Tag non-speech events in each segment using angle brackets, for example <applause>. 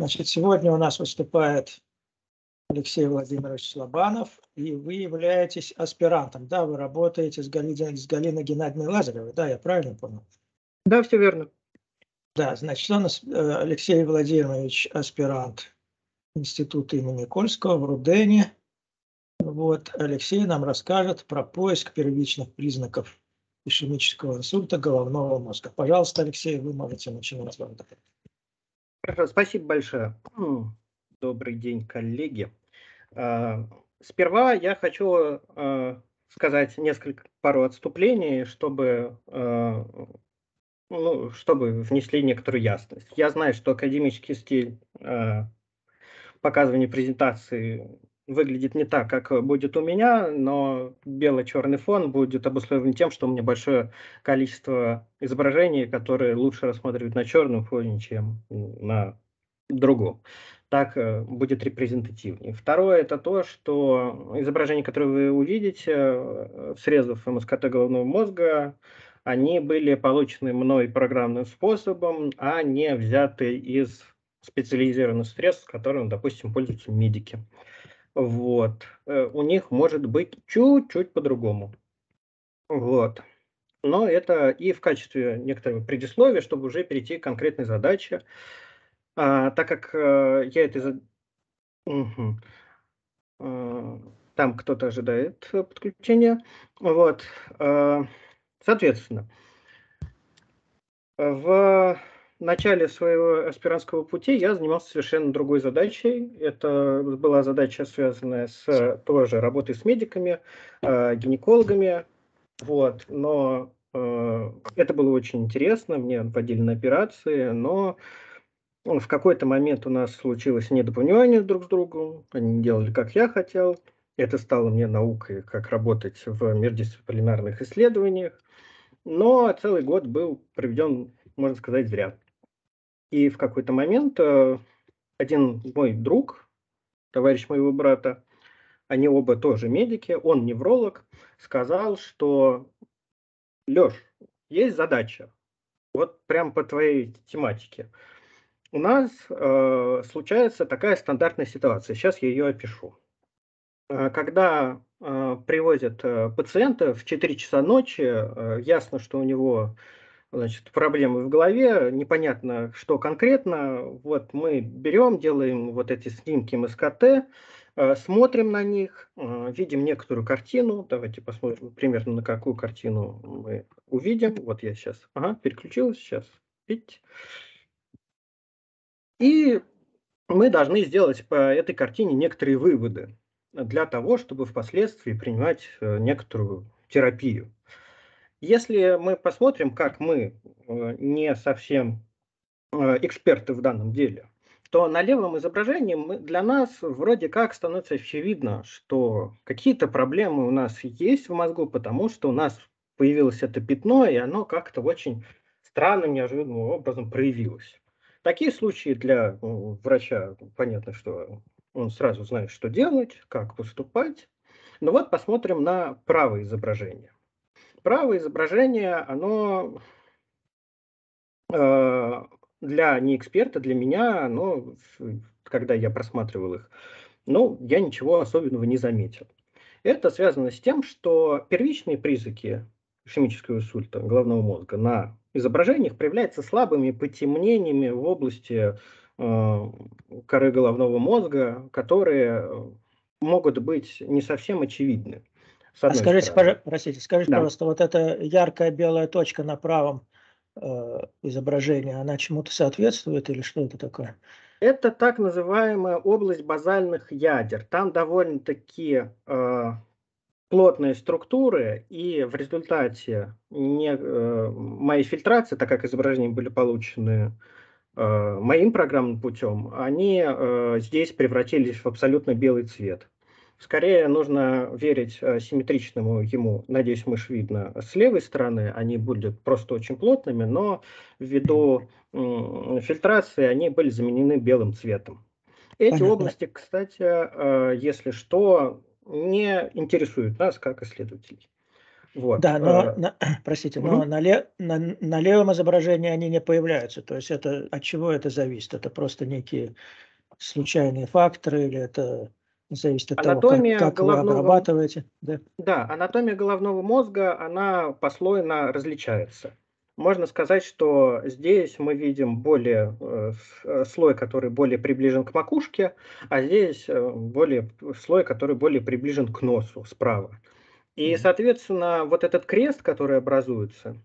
Значит, сегодня у нас выступает Алексей Владимирович Слобанов, и вы являетесь аспирантом, да, вы работаете с Галиной, с Галиной Геннадьевной Лазаревой, да, я правильно понял? Да, все верно. Да, значит, он, э, Алексей Владимирович, аспирант Института имени Кольского в Рудене. Вот, Алексей нам расскажет про поиск первичных признаков ишемического инсульта головного мозга. Пожалуйста, Алексей, вы можете начинать. Хорошо, спасибо большое. Добрый день, коллеги. А, сперва я хочу а, сказать несколько пару отступлений, чтобы, а, ну, чтобы внесли некоторую ясность. Я знаю, что академический стиль показывания презентации выглядит не так, как будет у меня, но бело-черный фон будет обусловлен тем, что у меня большое количество изображений, которые лучше рассматривать на черном фоне, чем на другом. Так э, будет репрезентативнее. Второе – это то, что изображения, которые вы увидите, э, срезов МСКТ головного мозга, они были получены мной программным способом, а не взяты из специализированных средств, которым, допустим, пользуются медики. Вот. Э, у них может быть чуть-чуть по-другому. Вот. Но это и в качестве некоторого предисловия, чтобы уже перейти к конкретной задаче. А, так как а, я это... Угу. А, там кто-то ожидает подключения. Вот. А, соответственно, в в начале своего аспирантского пути я занимался совершенно другой задачей. Это была задача, связанная с тоже работой с медиками, э, гинекологами. Вот. Но э, это было очень интересно, мне вводили на операции, но в какой-то момент у нас случилось недопонимание друг с другом, они делали, как я хотел. Это стало мне наукой, как работать в междисциплинарных исследованиях. Но целый год был проведен, можно сказать, зря. И в какой-то момент э, один мой друг, товарищ моего брата, они оба тоже медики, он невролог, сказал, что Леш, есть задача, вот прям по твоей тематике. У нас э, случается такая стандартная ситуация, сейчас я ее опишу. Э, когда э, привозят э, пациента в 4 часа ночи, э, ясно, что у него значит, проблемы в голове, непонятно, что конкретно. Вот мы берем, делаем вот эти снимки МСКТ, э, смотрим на них, э, видим некоторую картину. Давайте посмотрим примерно на какую картину мы увидим. Вот я сейчас, ага, переключилась, сейчас. И мы должны сделать по этой картине некоторые выводы для того, чтобы впоследствии принимать э, некоторую терапию. Если мы посмотрим, как мы э, не совсем э, эксперты в данном деле, то на левом изображении мы, для нас вроде как становится очевидно, что какие-то проблемы у нас есть в мозгу, потому что у нас появилось это пятно, и оно как-то очень странным, неожиданным образом проявилось. Такие случаи для ну, врача, понятно, что он сразу знает, что делать, как поступать. Но вот посмотрим на правое изображение правое изображение, оно э, для неэксперта, для меня, оно, когда я просматривал их, ну, я ничего особенного не заметил. Это связано с тем, что первичные признаки ишемического инсульта головного мозга на изображениях проявляются слабыми потемнениями в области э, коры головного мозга, которые могут быть не совсем очевидны. А скажите, стороны. простите, скажите, да. пожалуйста, вот эта яркая белая точка на правом э, изображении, она чему-то соответствует или что это такое? Это так называемая область базальных ядер. Там довольно-таки э, плотные структуры, и в результате не, э, моей фильтрации, так как изображения были получены э, моим программным путем, они э, здесь превратились в абсолютно белый цвет. Скорее нужно верить э, симметричному ему, надеюсь, мышь видно, с левой стороны, они будут просто очень плотными, но ввиду фильтрации они были заменены белым цветом. Эти Понятно. области, кстати, э, если что, не интересуют нас как исследователей. Вот. Да, но, а, на, <clears throat> простите, но на, ле, на, на левом изображении они не появляются. То есть это от чего это зависит? Это просто некие случайные факторы или это зависит от анатомия того, как, как головного... вы обрабатываете? Да? да, анатомия головного мозга, она послойно различается. Можно сказать, что здесь мы видим более э, э, слой, который более приближен к макушке, а здесь э, более слой, который более приближен к носу справа. И, соответственно, вот этот крест, который образуется,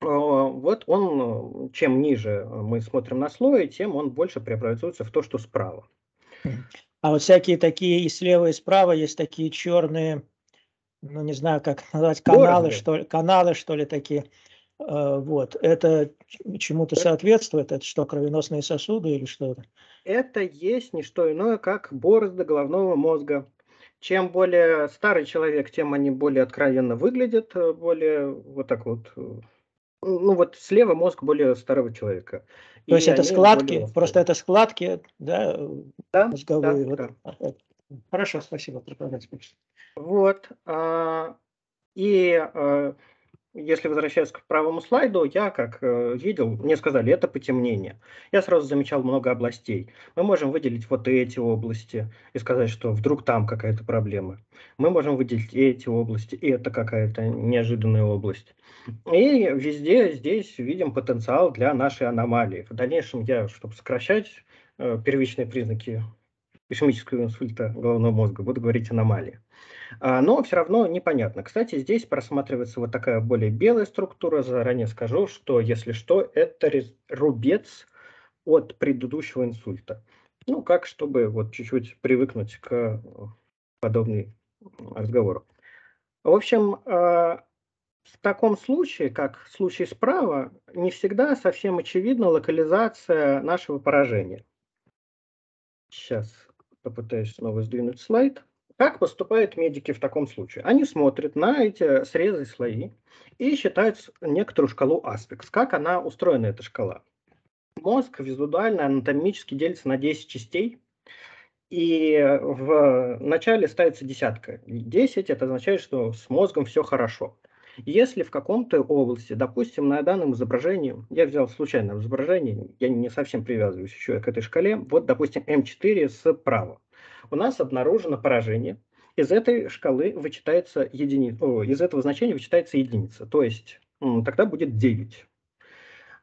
вот он, чем ниже мы смотрим на слой, тем он больше преобразуется в то, что справа. А вот всякие такие и слева, и справа есть такие черные, ну не знаю, как назвать, каналы, что ли, каналы, что ли, такие. А, вот. Это чему-то соответствует? Это что, кровеносные сосуды или что это? Это есть не что иное, как борозды головного мозга. Чем более старый человек, тем они более откровенно выглядят, э, более вот так вот. Э, ну вот слева мозг более старого человека. То есть это складки, просто это складки, да, да мозговые. Да, вот. да. Хорошо, спасибо. Вот. А, и а, если возвращаться к правому слайду, я как э, видел, мне сказали, это потемнение. Я сразу замечал много областей. Мы можем выделить вот эти области и сказать, что вдруг там какая-то проблема. Мы можем выделить эти области, и это какая-то неожиданная область. И везде здесь видим потенциал для нашей аномалии. В дальнейшем я, чтобы сокращать э, первичные признаки ишемического инсульта головного мозга, буду говорить аномалии. А, но все равно непонятно. Кстати, здесь просматривается вот такая более белая структура. Заранее скажу, что если что, это рубец от предыдущего инсульта. Ну, как, чтобы вот чуть-чуть привыкнуть к подобному разговору. В общем, а, в таком случае, как в случае справа, не всегда совсем очевидна локализация нашего поражения. Сейчас попытаюсь снова сдвинуть слайд. Как поступают медики в таком случае? Они смотрят на эти срезы слои и считают некоторую шкалу Аспекс. Как она устроена, эта шкала? Мозг визуально, анатомически делится на 10 частей, и в начале ставится десятка. 10 это означает, что с мозгом все хорошо. Если в каком-то области, допустим, на данном изображении, я взял случайное изображение, я не совсем привязываюсь еще к этой шкале, вот, допустим, М4 справа у нас обнаружено поражение. Из этой шкалы вычитается единица, о, из этого значения вычитается единица, то есть тогда будет 9.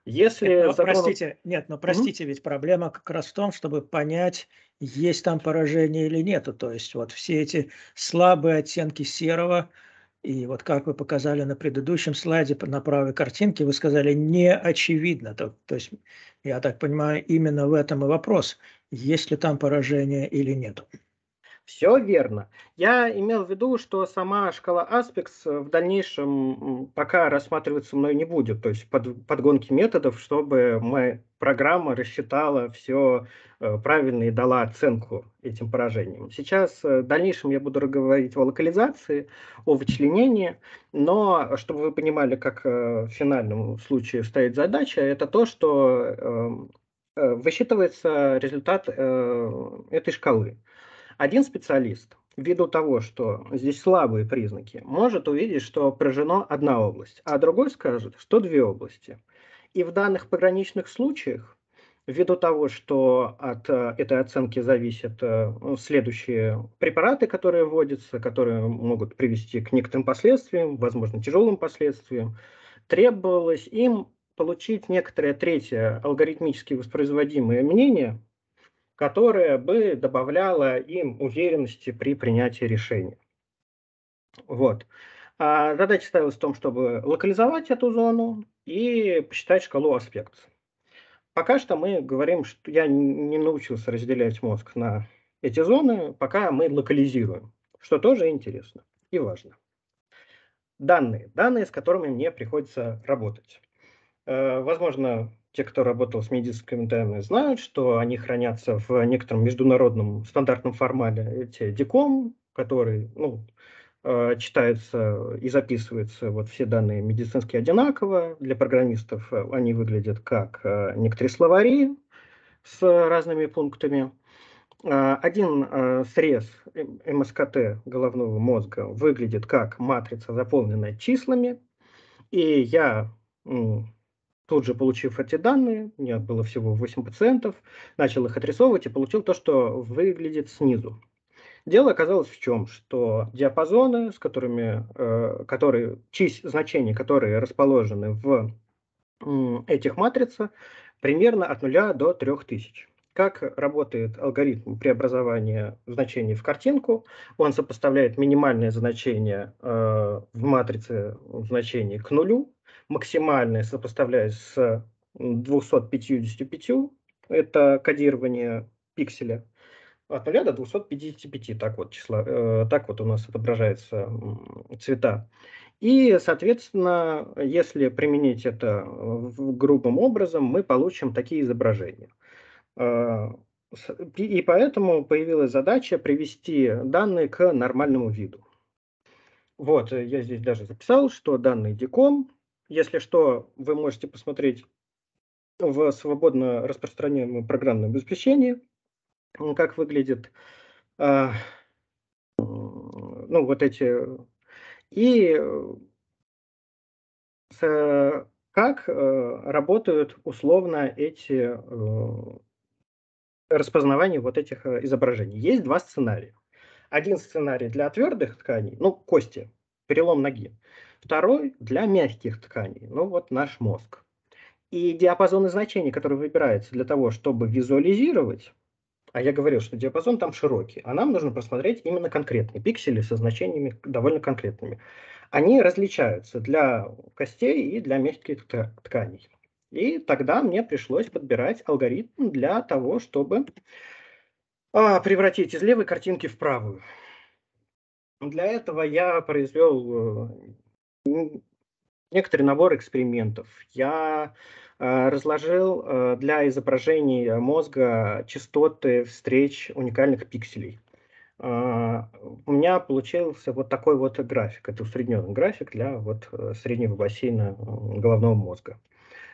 Если нет, но, закон... Простите, нет, но простите, mm-hmm. ведь проблема как раз в том, чтобы понять, есть там поражение или нету. То есть вот все эти слабые оттенки серого, и вот как вы показали на предыдущем слайде на правой картинке, вы сказали не очевидно. То, то есть, я так понимаю, именно в этом и вопрос есть ли там поражение или нет. Все верно. Я имел в виду, что сама шкала Aspects в дальнейшем пока рассматриваться мной не будет, то есть под, подгонки методов, чтобы моя программа рассчитала все э, правильно и дала оценку этим поражениям. Сейчас э, в дальнейшем я буду говорить о локализации, о вычленении, но чтобы вы понимали, как э, в финальном случае стоит задача, это то, что эм, высчитывается результат э, этой шкалы. Один специалист, ввиду того, что здесь слабые признаки, может увидеть, что поражена одна область, а другой скажет, что две области. И в данных пограничных случаях, ввиду того, что от э, этой оценки зависят следующие препараты, которые вводятся, которые могут привести к некоторым последствиям, возможно, тяжелым последствиям, требовалось им получить некоторое третье алгоритмически воспроизводимое мнение, которое бы добавляло им уверенности при принятии решения. Вот. А задача ставилась в том, чтобы локализовать эту зону и посчитать шкалу аспектов. Пока что мы говорим, что я не научился разделять мозг на эти зоны, пока мы локализируем, что тоже интересно и важно. Данные. Данные, с которыми мне приходится работать. Э, возможно, те, кто работал с медицинскими данными, знают, что они хранятся в некотором международном стандартном формате. DICOM, который ну, э, читается и записывается, вот все данные медицинские одинаково. Для программистов э, они выглядят как некоторые словари с разными пунктами. Один срез МСКТ головного мозга выглядит как матрица, заполненная числами, и я тут же получив эти данные, у меня было всего 8 пациентов, начал их отрисовывать и получил то, что выглядит снизу. Дело оказалось в чем, что диапазоны, с которыми, э, которые, чись, значения, которые расположены в этих матрицах, примерно от 0 до 3000. Как работает алгоритм преобразования значений в картинку? Он сопоставляет минимальное значение э, в матрице значений к нулю, максимальное сопоставляет с 255, это кодирование пикселя, от 0 до 255, так вот, числа, э, так вот у нас отображаются цвета. И, соответственно, если применить это грубым образом, мы получим такие изображения. А, и поэтому появилась задача привести данные к нормальному виду. Вот, э, я здесь даже записал, что данные DICOM. Если что, вы можете посмотреть в свободно распространяемом программном обеспечении, как выглядит а, ну, вот эти... И с, как э, работают условно эти распознавания вот этих э, изображений. Есть два сценария. Один сценарий для твердых тканей, ну, кости, перелом ноги. Второй для мягких тканей, ну, вот наш мозг. И диапазоны значений, которые выбираются для того, чтобы визуализировать, а я говорил, что диапазон там широкий, а нам нужно просмотреть именно конкретные пиксели со значениями довольно конкретными. Они различаются для костей и для мягких тканей. И тогда мне пришлось подбирать алгоритм для того, чтобы а, превратить из левой картинки в правую. Для этого я произвел э, некоторый набор экспериментов. Я э, разложил э, для изображений мозга частоты встреч уникальных пикселей. Uh, у меня получился вот такой вот график. Это усредненный график для вот среднего бассейна головного мозга.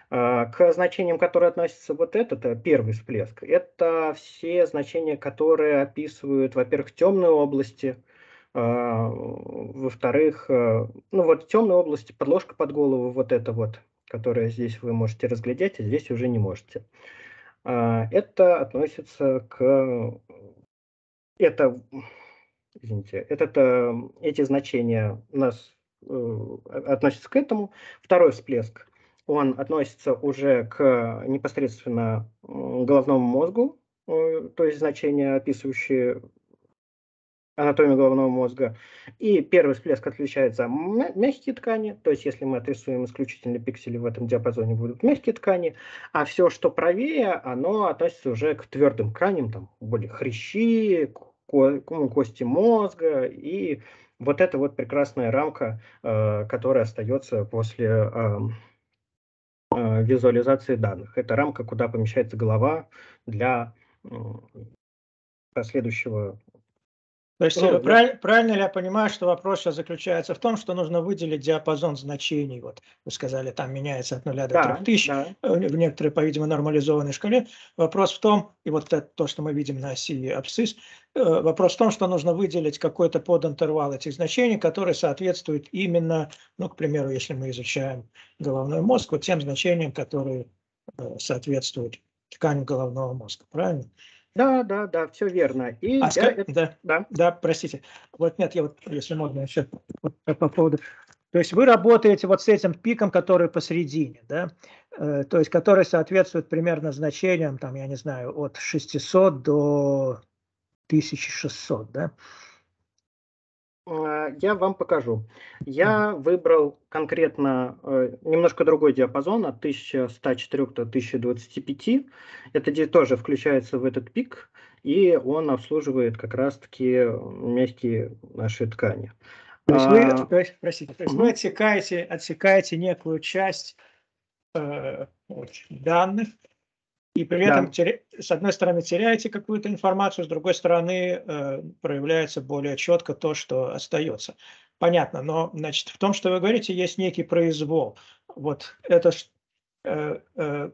К значениям, которые относятся вот этот, э, первый всплеск, это все значения, которые описывают, во-первых, темные области, во-вторых, э, ну вот темные области, подложка под голову, вот это вот, которая здесь вы можете разглядеть, а здесь уже не можете. А, это относится к... Это, извините, это, э, эти значения у нас относятся к этому. Второй всплеск он относится уже к непосредственно головному мозгу, э, то есть значения, описывающие анатомию головного мозга. И первый всплеск отвечает за мягкие ткани, то есть если мы отрисуем исключительно пиксели в этом диапазоне, будут мягкие ткани, а все, что правее, оно относится уже к твердым тканям, там более хрящи, кости мозга и вот эта вот прекрасная рамка, э, которая остается после Э, визуализации данных. Это рамка, куда помещается голова для последующего то есть ну, правильно, правильно ли я понимаю, что вопрос сейчас заключается в том, что нужно выделить диапазон значений, вот вы сказали, там меняется от 0 до да, 3000 да. Э, в некоторой, по-видимому, нормализованной шкале. Вопрос в том, и вот это то, что мы видим на оси абсцисс, э, вопрос в том, что нужно выделить какой-то подинтервал этих значений, который соответствует именно, ну, к примеру, если мы изучаем головной мозг, вот тем значениям, которые э, соответствуют ткани головного мозга, правильно? Да, да, да, все верно. И а, я... да, да, да, простите. Вот нет, я вот, если можно еще вот, по поводу... То есть вы работаете вот с этим пиком, который посередине, да? Э, то есть который соответствует примерно значениям, там, я не знаю, от 600 до 1600, да? А, я вам покажу. Я выбрал конкретно э, немножко другой диапазон от 1104 до 1025. Это тоже включается в этот пик, и он обслуживает как раз-таки мягкие наши ткани. То есть вы, а, простите, то есть вы отсекаете, отсекаете некую часть э, данных, и при этом, да. теря... с одной стороны, теряете какую-то информацию, с другой стороны, э, проявляется более четко то, что остается. Понятно, но значит, в том, что вы говорите, есть некий произвол. Вот это э, э,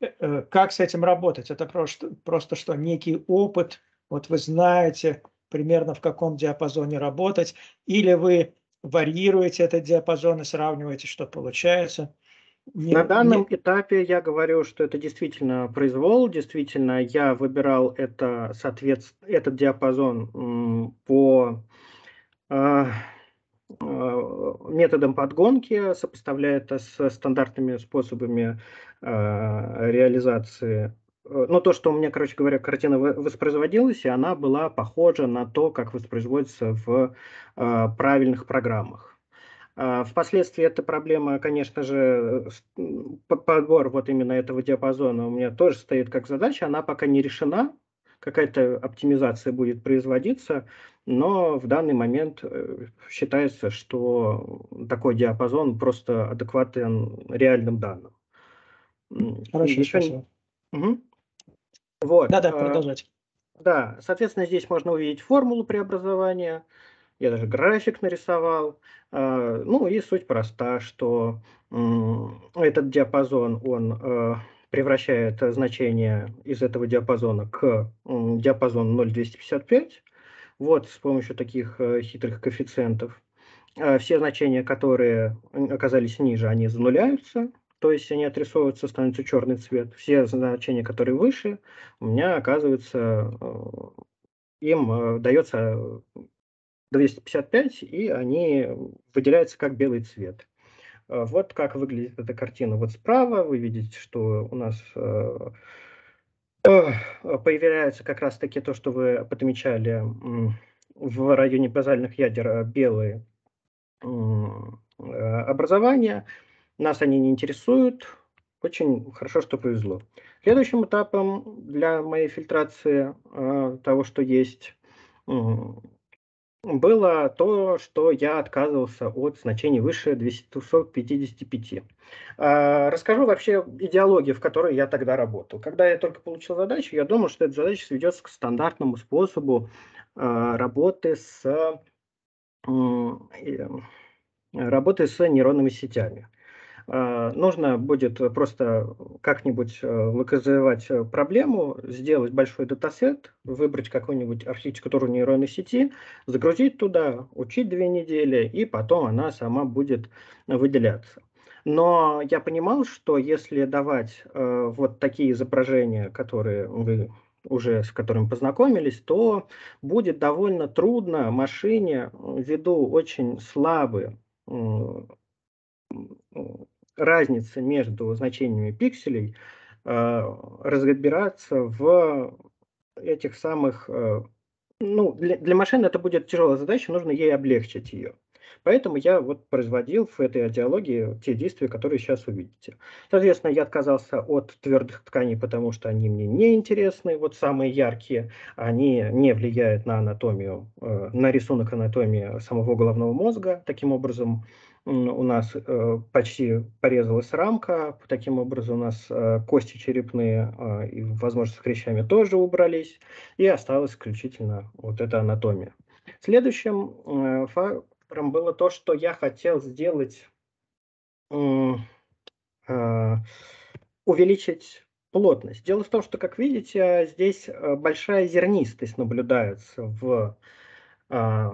э, как с этим работать? Это просто, просто что некий опыт Вот вы знаете примерно в каком диапазоне работать, или вы варьируете этот диапазон и сравниваете, что получается. Не, На данном не... этапе я говорю, что это действительно произвол, действительно я выбирал это, соответственно, этот диапазон по э, методом подгонки, сопоставляя это с стандартными способами э, реализации ну, то, что у меня, короче говоря, картина воспроизводилась, и она была похожа на то, как воспроизводится в э, правильных программах. Э, впоследствии эта проблема, конечно же, подбор вот именно этого диапазона у меня тоже стоит как задача, она пока не решена, какая-то оптимизация будет производиться, но в данный момент э, считается, что такой диапазон просто адекватен реальным данным. Хорошо, Еще... спасибо. Угу. Вот. Да-да, э, продолжать. Да, соответственно, здесь можно увидеть формулу преобразования. Я даже график нарисовал. Э, ну и суть проста, что этот диапазон, он э, превращает значение из этого диапазона к диапазону 0,255. Вот с помощью таких хитрых коэффициентов. Все значения, которые оказались ниже, они зануляются то есть они отрисовываются, становится черный цвет. Все значения, которые выше, у меня оказывается, э, им э, дается 255, и они выделяются как белый цвет. Э, вот как выглядит эта картина. Вот справа вы видите, что у нас появляется как раз-таки то, что вы подмечали в районе базальных ядер белые образования – нас они не интересуют. Очень хорошо, что повезло. Следующим этапом для моей фильтрации э, того, что есть, э, было то, что я отказывался от значений выше 255. Э, расскажу вообще идеологию, в которой я тогда работал. Когда я только получил задачу, я думал, что эта задача сведется к стандартному способу э, работы с, работы с нейронными сетями. А, нужно будет просто как-нибудь э, локализовать э, проблему, сделать большой датасет, выбрать какую-нибудь архитектуру нейронной сети, загрузить туда, учить две недели, и потом она сама будет выделяться. Но я понимал, что если давать э, вот такие изображения, которые вы уже с которыми познакомились, то будет довольно трудно машине ввиду очень слабые разница между значениями пикселей э, разбираться в этих самых... Э, ну, для, для машины это будет тяжелая задача, нужно ей облегчить ее. Поэтому я вот производил в этой идеологии те действия, которые сейчас увидите. Соответственно, я отказался от твердых тканей, потому что они мне не интересны. Вот самые яркие, они не влияют на анатомию, э, на рисунок анатомии самого головного мозга. Таким образом, у нас э, почти порезалась рамка, таким образом у нас э, кости черепные э, и, возможно, с хрящами тоже убрались, и осталась исключительно вот эта анатомия. Следующим э, фактором было то, что я хотел сделать, увеличить плотность. Дело в том, что, как видите, здесь большая зернистость наблюдается в Э,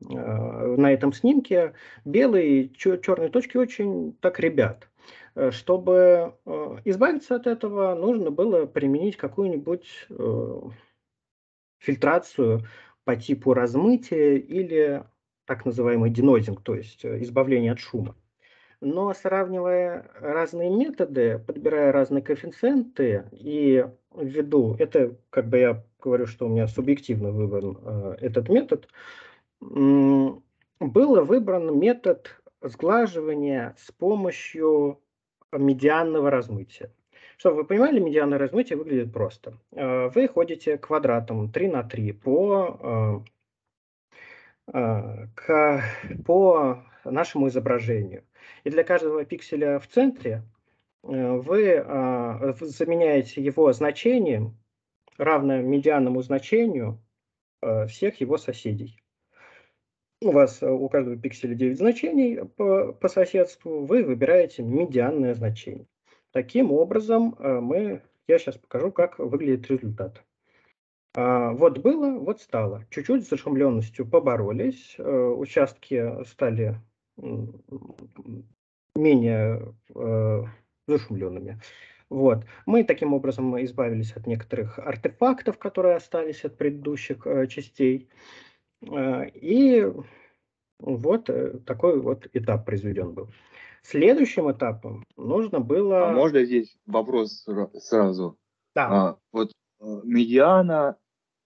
на этом снимке белые черные точки очень так ребят. Э, чтобы э, избавиться от этого, нужно было применить какую-нибудь фильтрацию по типу размытия или так называемый денозинг, то есть избавление от шума. Но сравнивая разные методы, подбирая разные коэффициенты и ввиду, это как бы я говорю, что у меня субъективно выбран э, этот метод, был выбран метод сглаживания с помощью медианного размытия. Чтобы вы понимали, медианное размытие выглядит просто. Э, вы ходите квадратом 3 на 3 по, э, э, к, по нашему изображению. И для каждого пикселя в центре вы заменяете его значением, равное медианному значению всех его соседей у вас э, у каждого пикселя 9 значений по, по соседству, вы выбираете медианное значение. Таким образом, э, мы, я сейчас покажу, как выглядит результат. А, вот было, вот стало. Чуть-чуть с зашумленностью поборолись, э, участки стали менее зашумленными. Вот. Мы таким образом избавились от некоторых артефактов, которые остались от предыдущих частей. Э, и вот э, такой вот этап произведен был. Следующим этапом нужно было... А можно здесь вопрос сразу? Да. А, вот э, медиана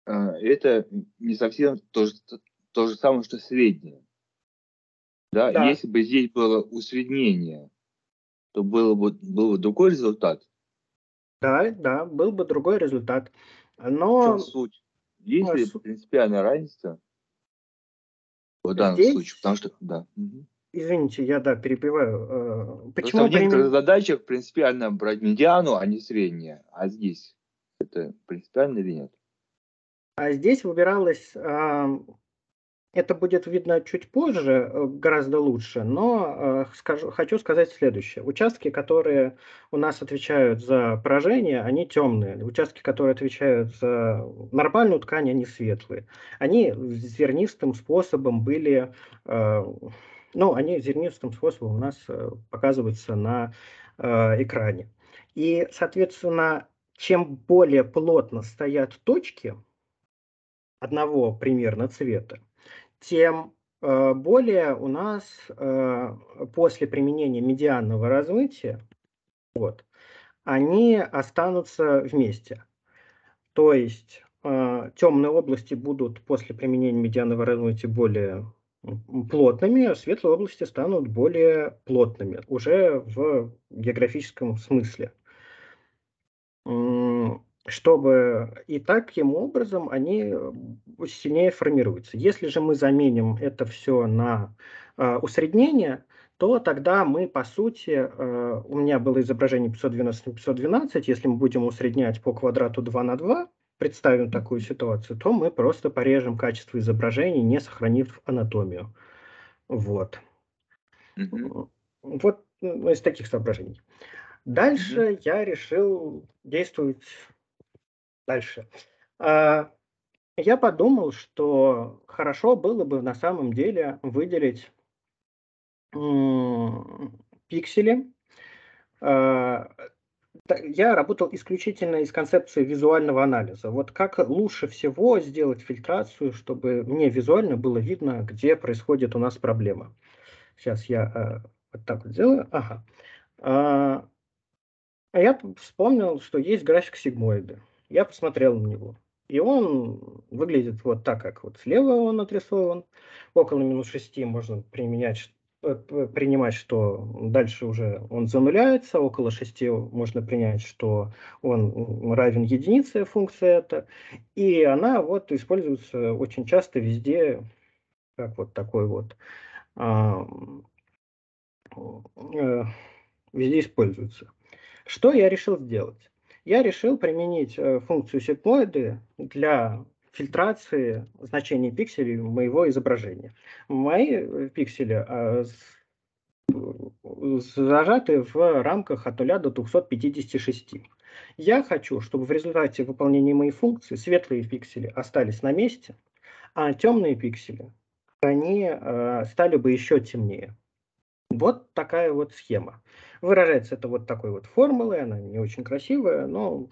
это не совсем то же, то же самое, что среднее. Да? да? Если бы здесь было усреднение, то было бы, был бы другой результат. Да, да, был бы другой результат. Но... В чем суть? Есть ли суть... принципиальная разница в данном Здесь... случае? Потому что, да. Извините, я, да, перебиваю. Э, почему в некоторых примен... задачах принципиально брать медиану, а не среднее. А здесь это принципиально или нет? А здесь выбиралось это будет видно чуть позже, э, гораздо лучше, но э, скажу, хочу сказать следующее. Участки, которые у нас отвечают за поражение, они темные. Участки, которые отвечают за нормальную ткань, они светлые. Они зернистым способом были, э, ну, они зернистым способом у нас показываются на экране. И, соответственно, чем более плотно стоят точки одного примерно цвета, тем э, более у нас э, после применения медианного размытия вот, они останутся вместе. То есть э, темные области будут после применения медианного размытия более плотными, а светлые области станут более плотными, уже в географическом смысле чтобы и таким образом они э, сильнее формируются. Если же мы заменим это все на э, усреднение, то тогда мы, по сути, э, у меня было изображение 512 на 512, если мы будем усреднять по квадрату 2 на 2, представим такую ситуацию, то мы просто порежем качество изображений, не сохранив анатомию. Вот. Mm-hmm. Вот ну, из таких соображений. Дальше mm-hmm. я решил действовать Дальше. А, я подумал, что хорошо было бы на самом деле выделить пиксели. А, я работал исключительно из концепции визуального анализа. Вот как лучше всего сделать фильтрацию, чтобы мне визуально было видно, где происходит у нас проблема. Сейчас я а, вот так вот сделаю. Ага. Я вспомнил, что есть график сигмоиды. Я посмотрел на него. И он выглядит вот так, как вот слева он отрисован. Около минус 6 можно применять, э, принимать, что дальше уже он зануляется. Около 6 можно принять, что он равен единице функция это. И она вот используется очень часто везде, как вот такой вот э, везде используется. Что я решил сделать? Я решил применить э, функцию сигмоиды для фильтрации значений пикселей моего изображения. Мои пиксели а, зажаты в рамках от 0 до 256. Я хочу, чтобы в результате выполнения моей функции светлые пиксели остались на месте, а темные пиксели они э, стали бы еще темнее. Вот такая вот схема. Выражается это вот такой вот формулой, она не очень красивая, но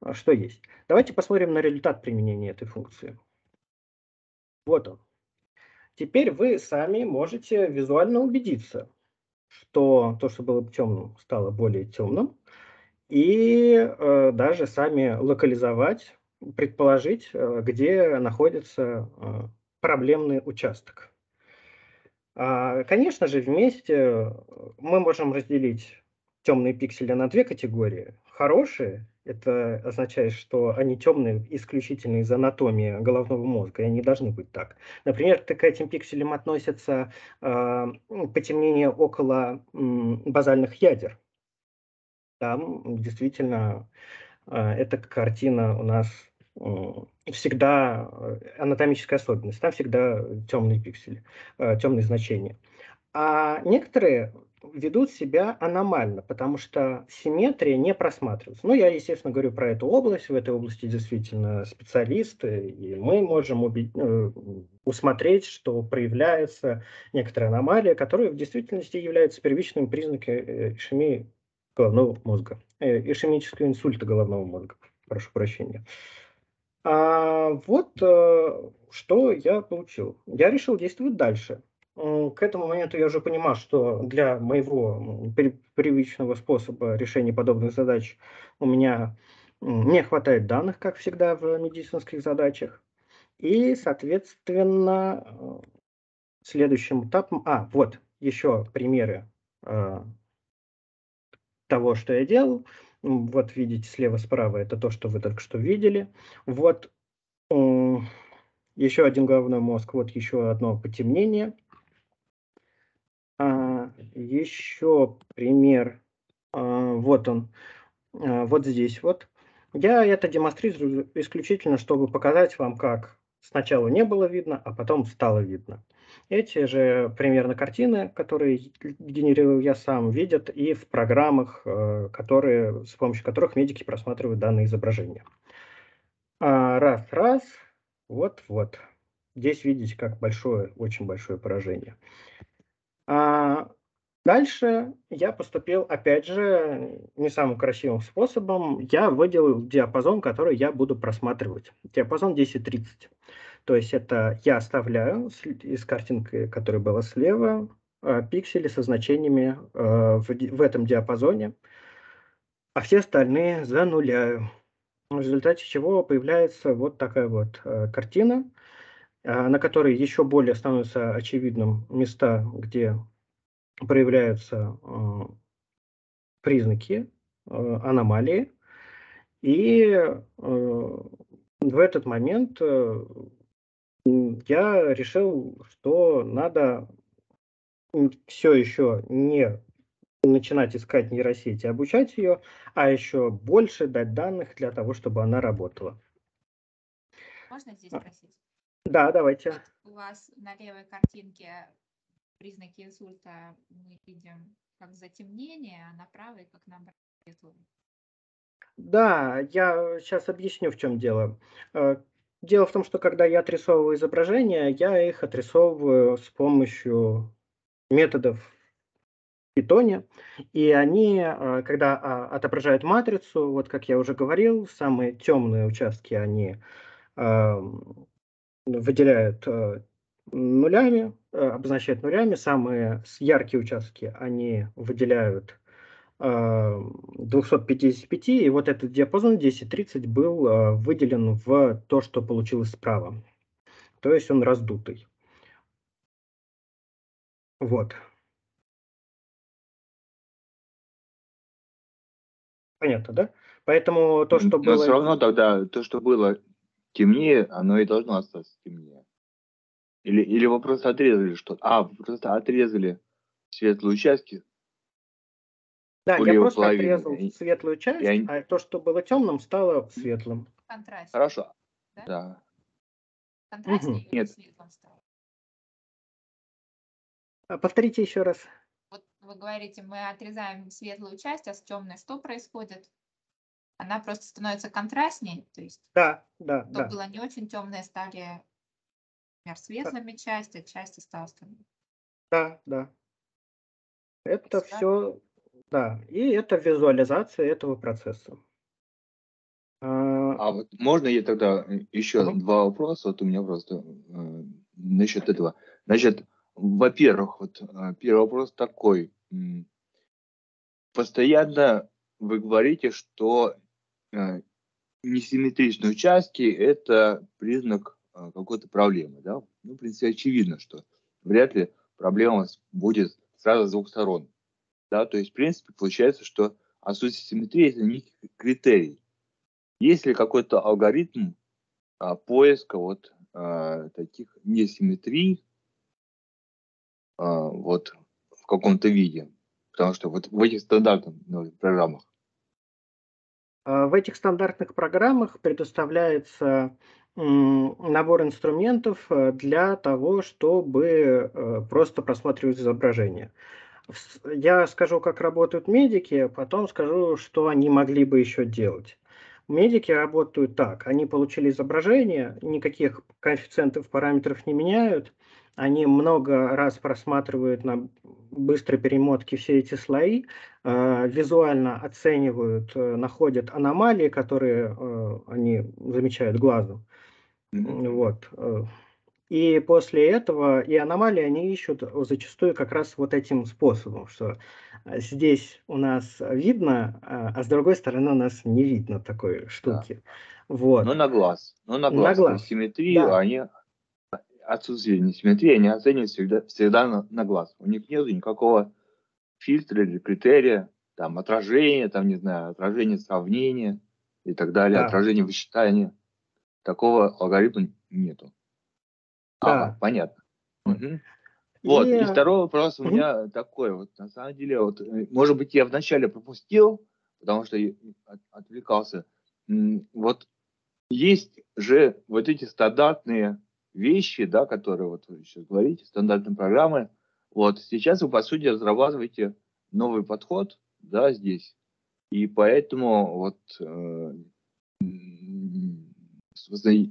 а, что есть. Давайте посмотрим на результат применения этой функции. Вот он. Теперь вы сами можете визуально убедиться, что то, что было темным, стало более темным, и э, даже сами локализовать, предположить, э, где находится э, проблемный участок. А, конечно же, вместе мы можем разделить темные пиксели на две категории. Хорошие – это означает, что они темные исключительно из анатомии головного мозга, и они должны быть так. Например, к этим пикселям относятся э, потемнение около э, базальных ядер. Там действительно э, эта картина у нас всегда э, анатомическая особенность, там всегда темные пиксели, э, темные значения. А некоторые ведут себя аномально, потому что симметрия не просматривается. Ну, я, естественно, говорю про эту область. В этой области действительно специалисты, и мы можем уби- э, усмотреть, что проявляется некоторая аномалия, которая в действительности является первичными признаками э, ишемии головного мозга, э, ишемического инсульта головного мозга. Прошу прощения. А вот что я получил. Я решил действовать дальше к этому моменту я уже понимал, что для моего привычного способа решения подобных задач у меня не хватает данных, как всегда в медицинских задачах. И, соответственно, следующим этапом... А, вот, еще примеры э, того, что я делал. Вот видите слева-справа, это то, что вы только что видели. Вот еще один головной мозг, вот еще одно потемнение – а, еще пример. А, вот он. А, вот здесь вот. Я это демонстрирую исключительно, чтобы показать вам, как сначала не было видно, а потом стало видно. Эти же примерно картины, которые генерирую я сам, видят и в программах, э, которые, с помощью которых медики просматривают данные изображения. Раз, раз, вот, вот. Здесь видите, как большое, очень большое поражение. А дальше я поступил, опять же, не самым красивым способом. Я выделил диапазон, который я буду просматривать. Диапазон 10-30. То есть это я оставляю из картинки, которая была слева, а, пиксели со значениями а, в этом диапазоне, а все остальные зануляю. В результате чего появляется вот такая вот а, картина. На которой еще более становятся очевидным места, где проявляются а, признаки а, аномалии. И в этот момент э, я решил, что надо все еще не начинать искать нейросети, обучать ее, а еще больше дать данных для того, чтобы она работала. Можно здесь спросить? Да, давайте. У вас на левой картинке признаки инсульта мы видим как затемнение, а на правой как наоборот. Да, я сейчас объясню, в чем дело. Э, дело в том, что когда я отрисовываю изображения, я их отрисовываю с помощью методов питоне, и они, э, когда а, отображают матрицу, вот как я уже говорил, самые темные участки, они выделяют э, нулями, обозначают нулями. Самые яркие участки они выделяют 255, э, и вот этот диапазон 10-30 был выделен в то, что получилось справа. То есть он раздутый. Вот. Понятно, да? Поэтому то, что Но было... все равно тогда то, что было темнее, оно и должно остаться темнее. Или, или вы просто отрезали что-то. А, вы просто отрезали светлые участки. Да, я просто половины. отрезал светлую часть, я... а то, что было темным, стало светлым. Контраст. Хорошо. Да. да. Контрастнее угу. Нет. светлым стало. А повторите еще раз. Вот вы говорите, мы отрезаем светлую часть, а с темной что происходит? она просто становится контрастней, то есть да, да, то да. было не очень темные, стали например, светлыми да. части, части стала Да, да. Это все, да? и это визуализация этого процесса. А, а вот можно я тогда еще угу. два вопроса? Вот у меня просто э, насчет этого. Значит, во-первых, вот э, первый вопрос такой. Постоянно вы говорите, что Э, несимметричные участки – это признак э, какой-то проблемы. Да? Ну, в принципе, очевидно, что вряд ли проблема будет сразу с двух сторон. Да? То есть, в принципе, получается, что отсутствие симметрии – это не критерий. Есть ли какой-то алгоритм а, поиска вот а, таких несимметрий а, вот в каком-то виде? Потому что вот в этих стандартных ну, программах а, в этих стандартных программах предоставляется набор инструментов э, для того, чтобы э, просто просматривать изображение. Я скажу, как работают медики, потом скажу, что они могли бы еще делать. Медики работают так. Они получили изображение, никаких коэффициентов, параметров не меняют. Они много раз просматривают на быстрой перемотке все эти слои, э, визуально оценивают, находят аномалии, которые они замечают глазом. Mm-hmm. Вот. Э, и после этого и аномалии они ищут зачастую как раз вот этим способом, что э, здесь у нас видно, а, а с другой стороны у нас не видно такой штуки. Да. Вот. Но на глаз. Но на глаз. На глаз. Симметрию да. они отсутствие несимметрии они оценивают всегда, всегда на, на глаз. У них нет никакого фильтра или критерия, там отражение, там, не знаю, отражение сравнения и так далее, да. отражение вычитания. Такого алгоритма нету. Да. Ага, понятно. Угу. Вот, и... и второй вопрос у меня угу. такой, вот на самом деле, вот, э, может быть, я вначале пропустил, потому что я отвлекался. Вот есть же вот эти стандартные вещи, да, которые вот вы сейчас говорите, стандартные программы. Вот сейчас вы, по сути, разрабатываете новый подход, да, здесь. И поэтому вот э,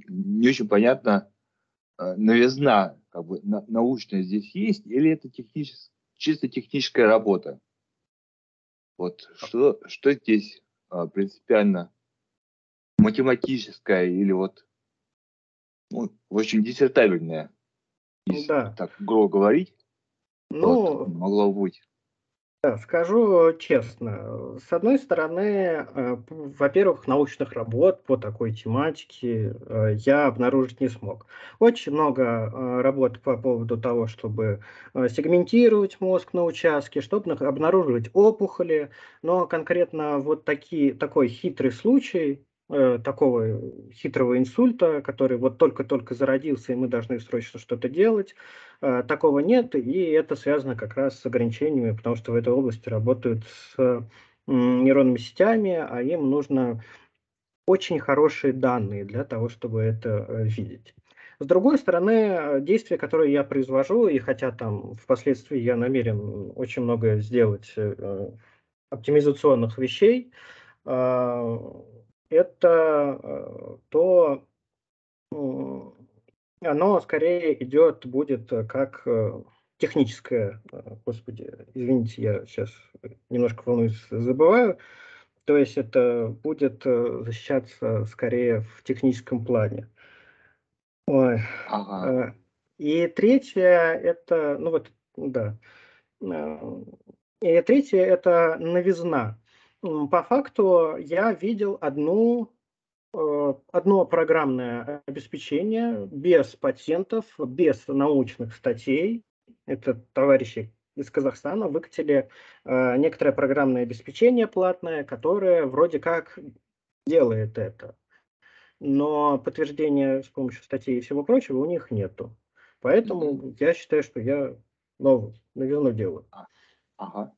не очень понятно, Э, новизна как бы на, научная здесь есть, или это технически, чисто техническая работа? Вот что, что здесь а, принципиально математическое или вот, ну, общем, диссертабельное, если да. так грубо говорить, ну, вот, могло быть. Скажу честно. С одной стороны, э, во-первых, научных работ по такой тематике э, я обнаружить не смог. Очень много э, работ по поводу того, чтобы сегментировать мозг на участки, чтобы обнаруживать опухоли, но конкретно вот такие, такой хитрый случай, такого хитрого инсульта, который вот только-только зародился, и мы должны срочно что-то делать, Э, такого нет, и это связано как раз с ограничениями, потому что в этой области работают с нейронными сетями, а им нужно очень хорошие данные для того, чтобы это э, видеть. С другой стороны, действия, которые я произвожу, и хотя там впоследствии я намерен очень много сделать э, оптимизационных вещей, это то, оно скорее идет, будет э, как э, техническое, э, господи, извините, я сейчас немножко волнуюсь, забываю, то есть это будет защищаться скорее в техническом плане. Ой. Ага. И третье это, ну вот, да. И третье это новизна. По факту я видел одну Э, одно программное обеспечение без патентов, без научных статей. Это товарищи из Казахстана выкатили э, некоторое программное обеспечение платное, которое вроде как делает это. Но подтверждения с помощью статей и всего прочего у них нету. Поэтому mm-hmm. я считаю, что я новую, новизну делаю. А, ага.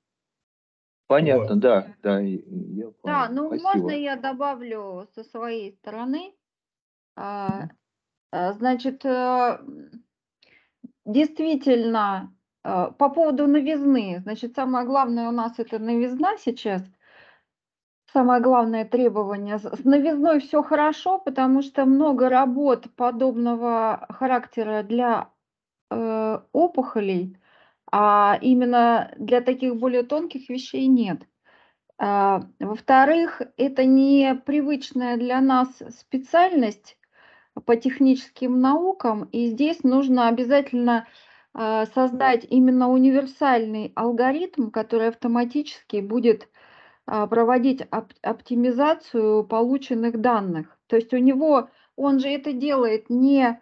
Понятно, вот. да, да. Я да, ну Спасибо. можно я добавлю со своей стороны? А, а, значит, э, действительно, э, по поводу новизны, значит, самое главное у нас это новизна сейчас. Самое главное требование. С новизной все хорошо, потому что много работ подобного характера для э, опухолей а именно для таких более тонких вещей нет. А, во-вторых, это не привычная для нас специальность по техническим наукам, и здесь нужно обязательно а, создать именно универсальный алгоритм, который автоматически будет а, проводить оптимизацию полученных данных. То есть у него, он же это делает не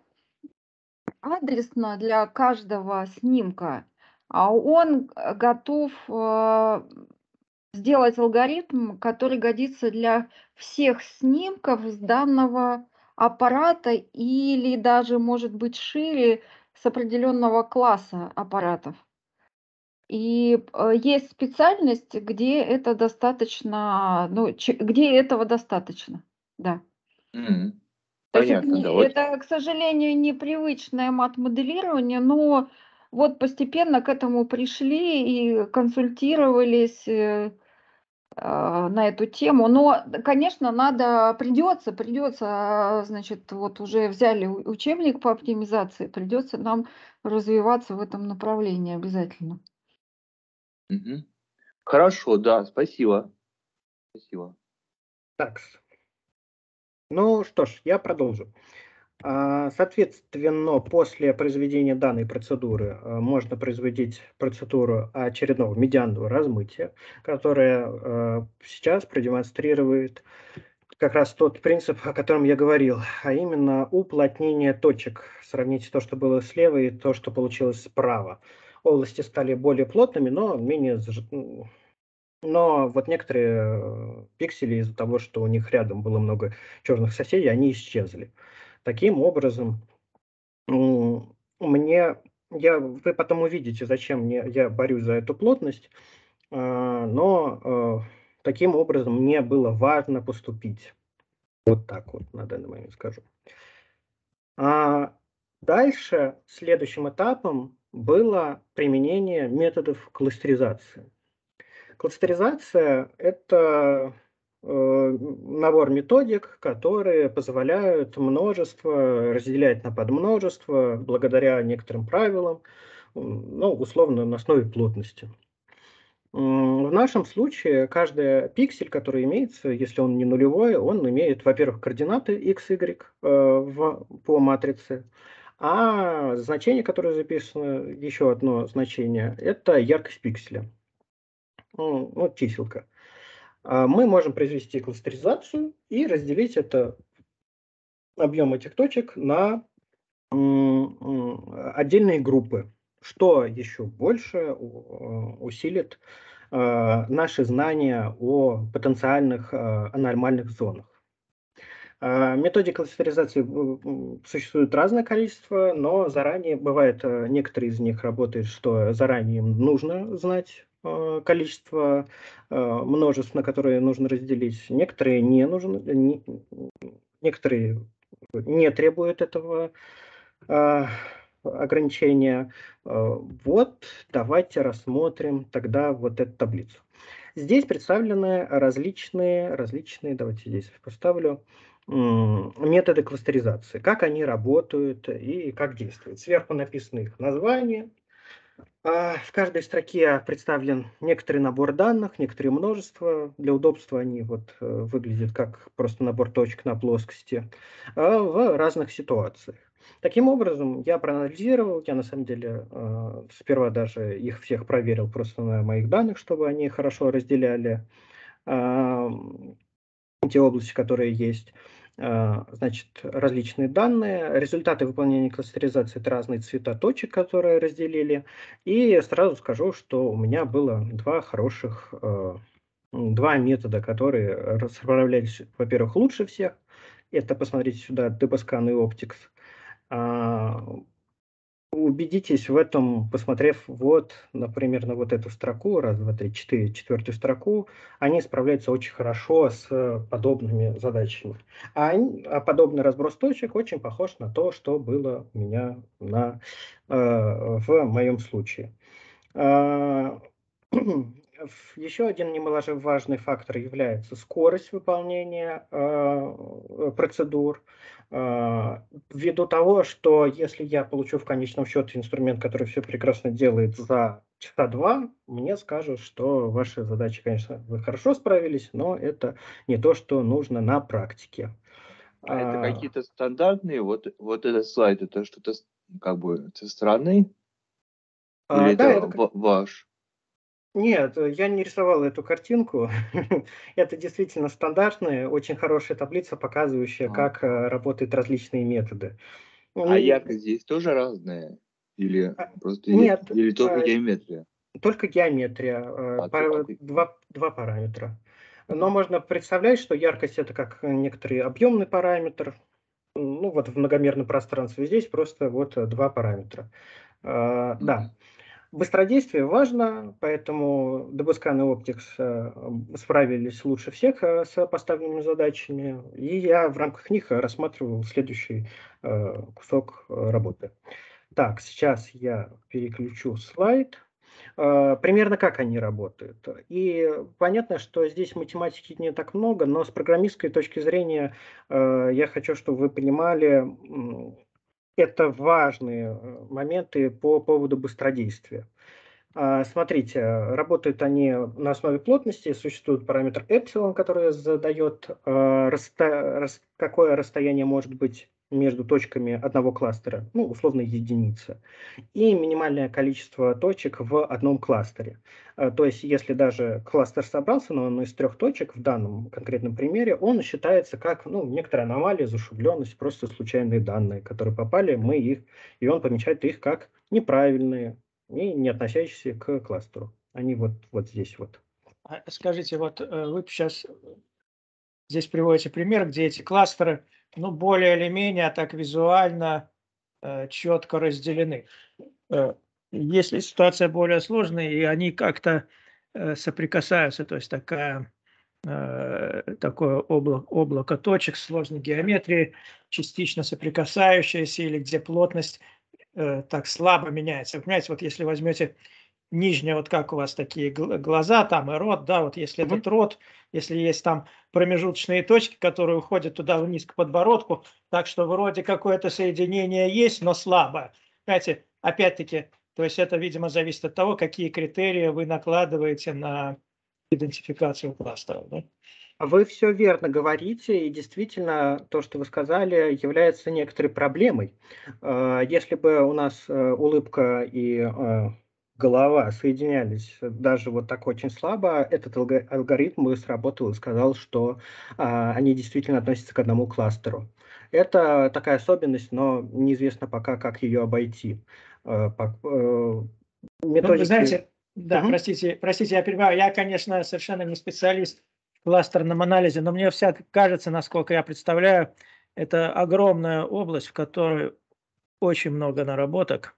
адресно для каждого снимка, он э, готов э, сделать алгоритм, который годится для всех снимков с данного аппарата или даже, может быть, шире с определенного класса аппаратов. И э, есть специальность, где это достаточно, ну, где этого достаточно, да. Mm-hmm. Понятно, это, да. Это, к сожалению, непривычное мат-моделирование, но вот постепенно к этому пришли и консультировались э, а, на эту тему. Но, конечно, надо, придется, придется, значит, вот уже взяли учебник по оптимизации, придется нам развиваться в этом направлении обязательно. Хорошо, да, спасибо. Спасибо. Так. Ну что ж, я продолжу. А, соответственно, после произведения данной процедуры а, можно производить процедуру очередного медианного размытия, которая сейчас продемонстрирует как раз тот принцип, о котором я говорил, а именно уплотнение точек. Сравните то, что было слева, и то, что получилось справа. Области стали более плотными, но менее но вот некоторые э, пиксели из-за того, что у них рядом было много черных соседей, они исчезли. Таким образом, мне, я, вы потом увидите, зачем мне, я борюсь за эту плотность, а, но э, таким образом мне было важно поступить. Вот так вот на данный момент скажу. А дальше следующим этапом было применение методов кластеризации. Кластеризация – это набор методик, которые позволяют множество разделять на подмножество благодаря некоторым правилам, ну, условно, на основе плотности. В нашем случае каждый пиксель, который имеется, если он не нулевой, он имеет, во-первых, координаты x, y э, в, по матрице, а значение, которое записано, еще одно значение, это яркость пикселя, ну, чиселка. А, мы можем произвести кластеризацию и разделить это объем этих точек на отдельные группы, что еще больше усилит а, наши знания о потенциальных а, аномальных зонах. Методик кластеризации существует разное количество, но заранее бывает, некоторые из них работают, что заранее им нужно знать Э, количество э, множеств, на которые нужно разделить. Некоторые не нужны, не, некоторые не требуют этого э, ограничения. Вот давайте рассмотрим тогда вот эту таблицу. Здесь представлены различные, различные, давайте здесь поставлю, методы кластеризации, как они работают и как действуют. Сверху написано их название, а, в каждой строке представлен некоторый набор данных, некоторые множества. Для удобства они вот э, выглядят как просто набор точек на плоскости а, в разных ситуациях. Таким образом, я проанализировал, я на самом деле а, сперва даже их всех проверил просто на моих данных, чтобы они хорошо разделяли те области, которые есть. А, значит, различные данные, результаты выполнения кластеризации – это разные цвета точек, которые разделили. И сразу скажу, что у меня было два хороших, а, два метода, которые справлялись, во-первых, лучше всех. Это, посмотрите сюда, DBScan и Optics. Убедитесь в этом, посмотрев вот, например, на вот эту строку, раз, два, три, четыре, четвертую строку, они справляются очень хорошо с подобными задачами. А, а подобный разброс точек очень похож на то, что было у меня на, э, в моем случае. <clears throat> Э, еще один немаловажный фактор является скорость выполнения э, процедур. А, ввиду того, что если я получу в конечном счете инструмент, который все прекрасно делает за часа два, мне скажут, что ваши задачи, конечно, вы хорошо справились, но это не то, что нужно на практике. А, а это какие-то стандартные, вот, вот этот слайд, это что-то как бы со стороны? А, Или да, это, это ваш? Нет, я не рисовал эту картинку. <laughs> Это действительно стандартная, очень хорошая таблица, показывающая, как э, работают различные методы. А яркость здесь тоже разная? Или а, просто Нет, или только а, геометрия? Только геометрия, э, а два, два параметра. Но можно представлять, что яркость это как некоторый объемный параметр. Ну вот в многомерном пространстве здесь просто вот два параметра. Mm-hmm. Да. Быстродействие важно, поэтому Дебускан и Optics э, справились лучше всех э, с поставленными задачами, и я в рамках них рассматривал следующий э, кусок работы. Так, сейчас я переключу слайд. А, примерно как они работают. И понятно, что здесь математики не так много, но с программистской точки зрения я хочу, чтобы вы понимали, это важные э, моменты по поводу быстродействия. А, смотрите, работают они на основе плотности, существует параметр эпсилон, который задает, какое расстояние может быть между точками одного кластера, ну, условно, единица, и минимальное количество точек в одном кластере. А, то есть, если даже кластер собрался, но он из трех точек, в данном конкретном примере, он считается как ну, некоторая аномалия, зашубленность, просто случайные данные, которые попали, мы их, и он помечает их как неправильные и не относящиеся к кластеру. Они вот, вот здесь вот. А скажите, вот э, вы сейчас здесь приводите пример, где эти кластеры ну, более или менее так визуально э, четко разделены. Э, если ситуация более сложная, и они как-то э, соприкасаются, то есть такая, э, такое облако, облако точек сложной геометрии, частично соприкасающиеся, или где плотность э, так слабо меняется. понимаете, вот если возьмете нижняя, вот как у вас такие глаза там и рот, да, вот если mm-hmm. этот рот, если есть там промежуточные точки, которые уходят туда вниз к подбородку, так что вроде какое-то соединение есть, но слабое. Понимаете, опять-таки, то есть это, видимо, зависит от того, какие критерии вы накладываете на идентификацию кластеров. Да? Вы все верно говорите, и действительно то, что вы сказали, является некоторой проблемой. А, если бы у нас э, улыбка и э, голова соединялись даже вот так очень слабо, этот алгоритм сработал и сказал, что а, они действительно относятся к одному кластеру. Это такая особенность, но неизвестно пока, как ее обойти. А, по, а, методики... ну, вы знаете, да, угу. простите, простите, я перебиваю. Я, конечно, совершенно не специалист в кластерном анализе, но мне вся кажется, насколько я представляю, это огромная область, в которой очень много наработок.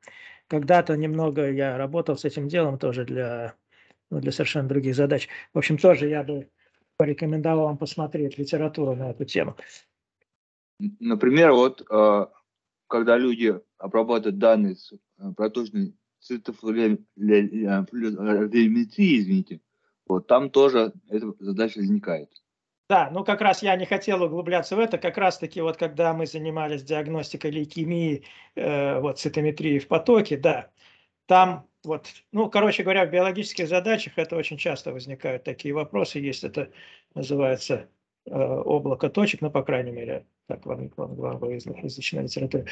Когда-то немного я работал с этим делом тоже для, ну, для совершенно других задач. В общем, тоже я бы порекомендовал вам посмотреть литературу на эту тему. Например, вот э, когда люди обрабатывают данные с э, проточной цифрометрии, извините, вот там тоже эта задача возникает. Да, ну как раз я не хотел углубляться в это, как раз таки вот когда мы занимались диагностикой лейкемии, э, вот цитометрии в потоке, да, там вот, ну, короче говоря, в биологических задачах это очень часто возникают такие вопросы, есть это называется э, облако точек, ну, по крайней мере, так в англоязычной литературе.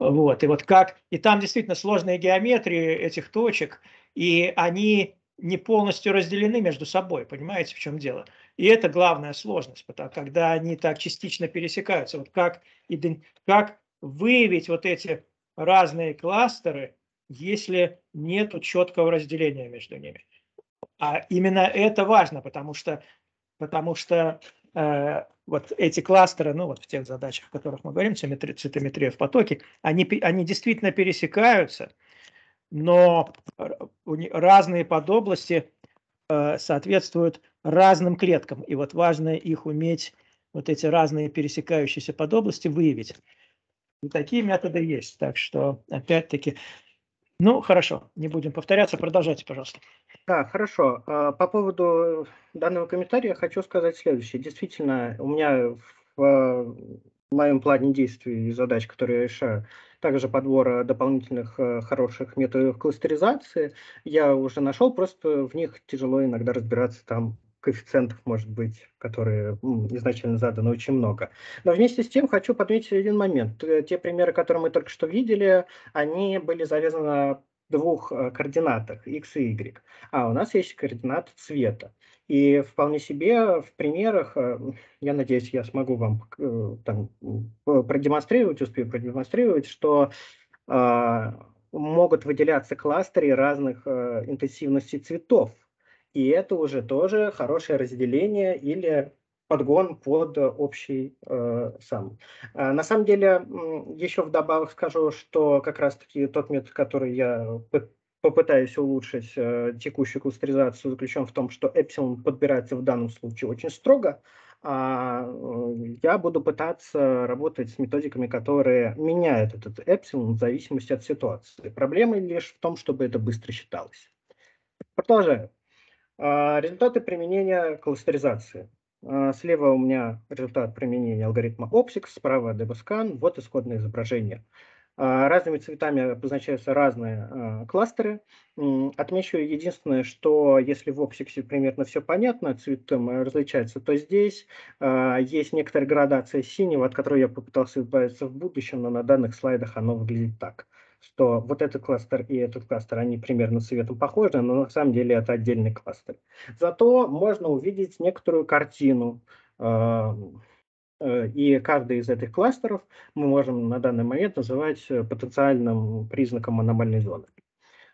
Вот, и вот как, и там действительно сложные геометрии этих точек, и они не полностью разделены между собой, понимаете, в чем дело? И это главная сложность, потому когда они так частично пересекаются. Вот как, как выявить вот эти разные кластеры, если нет четкого разделения между ними. А именно это важно, потому что, потому что э, вот эти кластеры, ну вот в тех задачах, о которых мы говорим, цитометрия, цитометрия в потоке, они, они действительно пересекаются, но разные подобласти э, соответствуют разным клеткам. И вот важно их уметь, вот эти разные пересекающиеся подобласти выявить. И такие методы есть. Так что, опять-таки, ну, хорошо, не будем повторяться. Продолжайте, пожалуйста. Да, хорошо. А, по поводу данного комментария хочу сказать следующее. Действительно, у меня в моем плане действий и задач, которые я решаю, также подбора дополнительных э, хороших методов кластеризации, я уже нашел, просто в них тяжело иногда разбираться, там коэффициентов, может быть, которые изначально заданы очень много. Но вместе с тем хочу подметить один момент. Э, те примеры, которые мы только что видели, они были завязаны на двух э, координатах, x и y. А у нас есть координаты цвета. И вполне себе в примерах, э, я надеюсь, я смогу вам там, продемонстрировать, успею продемонстрировать, что могут выделяться кластеры разных интенсивностей цветов и это уже тоже хорошее разделение или подгон под общий э, сам. А, на самом деле, еще вдобавок скажу, что как раз-таки тот метод, который я попытаюсь улучшить э, текущую кластеризацию, заключен в том, что эпсилон подбирается в данном случае очень строго, а я буду пытаться работать с методиками, которые меняют этот эпсилон в зависимости от ситуации. Проблема лишь в том, чтобы это быстро считалось. Продолжаю. А, результаты применения кластеризации. А, слева у меня результат применения алгоритма OPSIX, справа DBSCAN, вот исходное изображение. А, разными цветами обозначаются разные кластеры. Отмечу единственное, что если в OPSIX примерно все понятно, цветом различается, то здесь есть некоторая градация синего, от которой я попытался избавиться в будущем, но на данных слайдах оно выглядит так что вот этот кластер и этот кластер, они примерно цветом похожи, но на самом деле это отдельный кластер. Зато можно увидеть некоторую картину, э, и каждый из этих кластеров мы можем на данный момент называть потенциальным признаком аномальной зоны.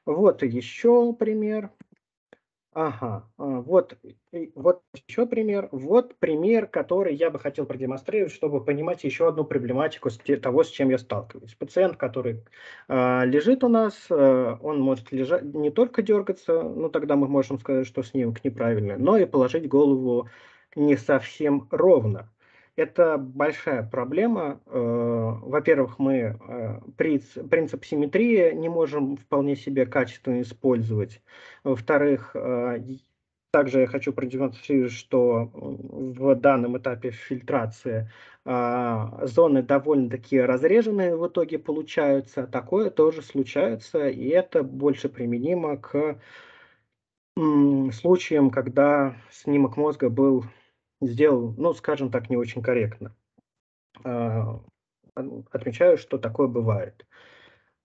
Вот еще пример. Ага, а, вот, вот еще пример. Вот пример, который я бы хотел продемонстрировать, чтобы понимать еще одну проблематику того, с чем я сталкиваюсь. Пациент, который э, лежит у нас, э, он может лежать, не только дергаться, ну тогда мы можем сказать, что снимок неправильный, но и положить голову не совсем ровно. Это большая проблема. Э, во-первых, мы э, принцип симметрии не можем вполне себе качественно использовать. Во-вторых, э, также я хочу продемонстрировать, что в данном этапе фильтрации зоны довольно-таки разреженные в итоге получаются. Такое тоже случается, и это больше применимо к случаям, когда снимок мозга был сделал, ну, скажем так, не очень корректно. А, отмечаю, что такое бывает.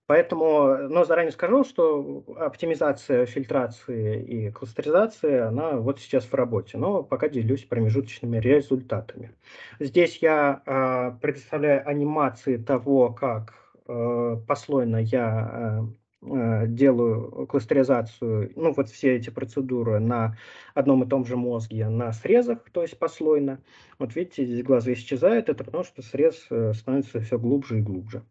Поэтому, но заранее скажу, что оптимизация фильтрации и кластеризации, она вот сейчас в работе, но пока делюсь промежуточными результатами. Здесь я э, предоставляю анимации того, как э, послойно я Э, делаю кластеризацию, ну вот все эти процедуры на одном и том же мозге на срезах, то есть послойно. Вот видите, здесь глаза исчезают, это потому что срез э, становится все глубже и глубже.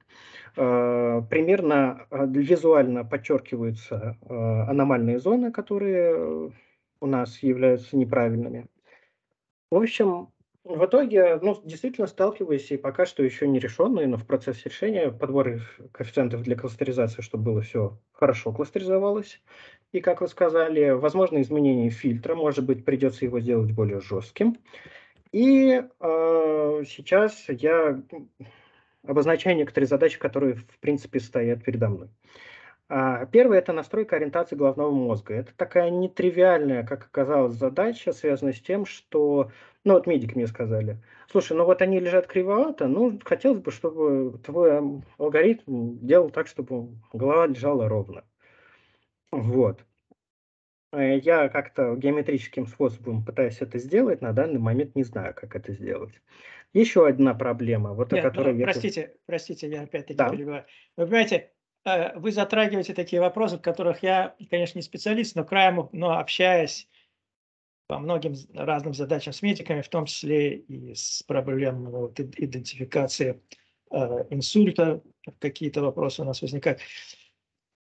Э, примерно визуально подчеркиваются аномальные зоны, которые у нас являются неправильными. В общем, в итоге, ну, действительно сталкиваюсь и пока что еще не решенные, но в процессе решения подбор коэффициентов для кластеризации, чтобы было все хорошо кластеризовалось. И, как вы сказали, возможно изменение фильтра, может быть, придется его сделать более жестким. И э, сейчас я обозначаю некоторые задачи, которые, в принципе, стоят передо мной. А, первое – это настройка ориентации головного мозга. Это такая нетривиальная, как оказалось, задача, связанная с тем, что, ну вот медик мне сказали, слушай, ну вот они лежат кривовато, ну хотелось бы, чтобы твой алгоритм делал так, чтобы голова лежала ровно. Вот. Э, я как-то геометрическим способом пытаюсь это сделать, на данный момент не знаю, как это сделать. Еще одна проблема, вот Нет, о которой ну, я... Простите, простите, я опять-таки да. перебиваю. Вы понимаете, Э, вы затрагиваете такие вопросы, в которых я, конечно, не специалист, но краем, но общаясь по многим разным задачам с медиками, в том числе и с проблемой вот, идентификации э, инсульта, какие-то вопросы у нас возникают.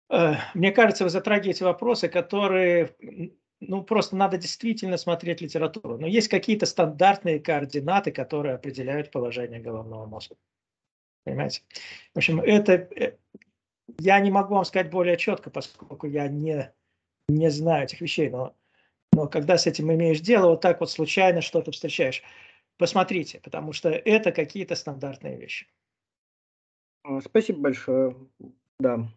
Э, мне кажется, вы затрагиваете вопросы, которые, ну, просто надо действительно смотреть литературу. Но есть какие-то стандартные координаты, которые определяют положение головного мозга. Понимаете? В общем, это э, я не могу вам сказать более четко, поскольку я не, не знаю этих вещей, но, но когда с этим имеешь дело, вот так вот случайно что-то встречаешь, посмотрите, потому что это какие-то стандартные вещи. А, спасибо большое. Да.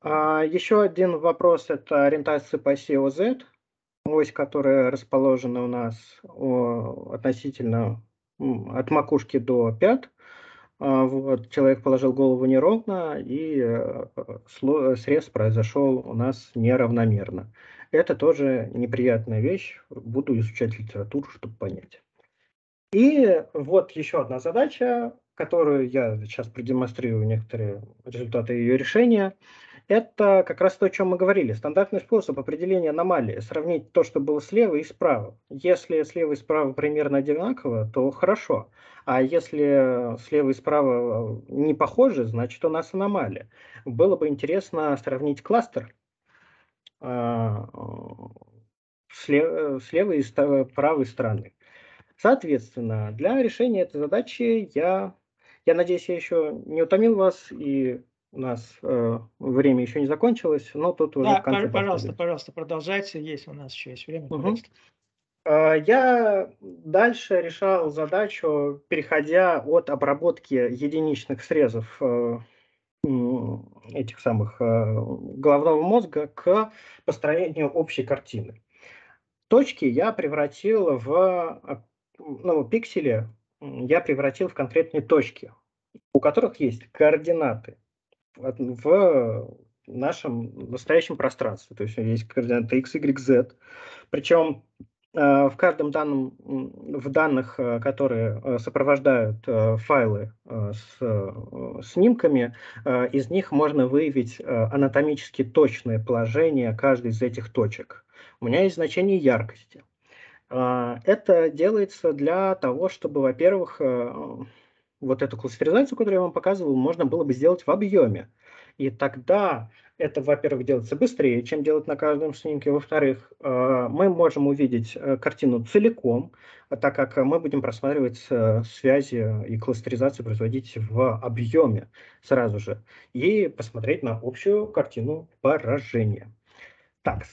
А, еще один вопрос – это ориентация по оси ОЗ, ось, которая расположена у нас относительно от макушки до пят. А, вот, человек положил голову неровно, и э, срез произошел у нас неравномерно. Это тоже неприятная вещь. Буду изучать литературу, чтобы понять. И вот еще одна задача, которую я сейчас продемонстрирую некоторые результаты ее решения. Это как раз то, о чем мы говорили. Стандартный способ определения аномалии. Сравнить то, что было слева и справа. Если слева и справа примерно одинаково, то хорошо. А если слева и справа не похожи, значит у нас аномалия. Было бы интересно сравнить кластер а, слева и правой стороны. Соответственно, для решения этой задачи я, я надеюсь, я еще не утомил вас и у нас э, время еще не закончилось, но тут уже да, в конце пожалуйста, подходит. пожалуйста, продолжайте, есть у нас еще есть время. Угу. Я дальше решал задачу, переходя от обработки единичных срезов э, этих самых э, головного мозга к построению общей картины. Точки я превратил в ну, пиксели, я превратил в конкретные точки, у которых есть координаты в нашем настоящем пространстве. То есть есть координаты x, y, z. Причем в каждом данном, в данных, э, которые э, сопровождают файлы с снимками, из них можно выявить анатомически точное положение каждой из этих точек. У меня есть значение яркости. Это делается для того, чтобы, во-первых, вот эту кластеризацию, которую я вам показывал, можно было бы сделать в объеме. И тогда это, во-первых, делается быстрее, чем делать на каждом снимке. Во-вторых, э, мы можем увидеть э, картину целиком, так как мы будем просматривать э, связи и кластеризацию производить в объеме сразу же. И посмотреть на общую картину поражения. Так,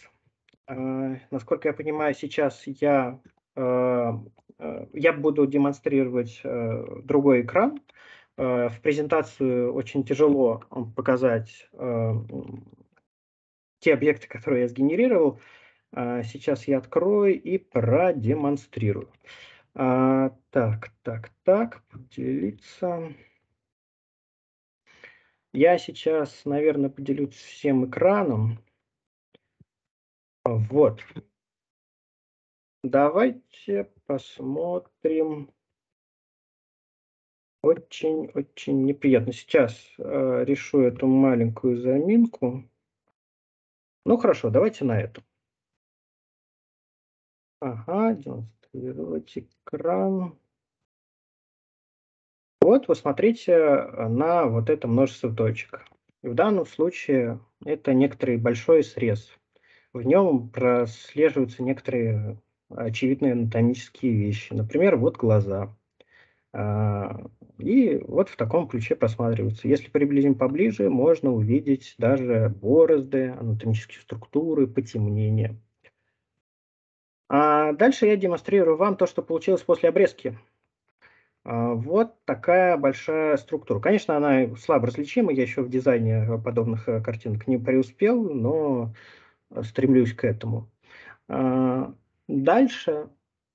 насколько я понимаю, сейчас я я буду демонстрировать другой экран. Э, в презентацию очень тяжело показать те объекты, которые я сгенерировал. Сейчас я открою и продемонстрирую. Так, так, так, поделиться. Я сейчас, наверное, поделюсь всем экраном. Вот. Давайте посмотрим. Очень-очень неприятно. Сейчас э, решу эту маленькую заминку. Ну хорошо, давайте на эту. Ага, демонстрировать экран. Вот, вы смотрите на вот это множество точек. В данном случае это некоторый большой срез. В нем прослеживаются некоторые очевидные анатомические вещи. Например, вот глаза. А, и вот в таком ключе просматриваются. Если приблизим поближе, можно увидеть даже борозды, анатомические структуры, потемнения. А дальше я демонстрирую вам то, что получилось после обрезки. А, вот такая большая структура. Конечно, она слабо различима, я еще в дизайне подобных э, картинок не преуспел, но стремлюсь к этому. А, Дальше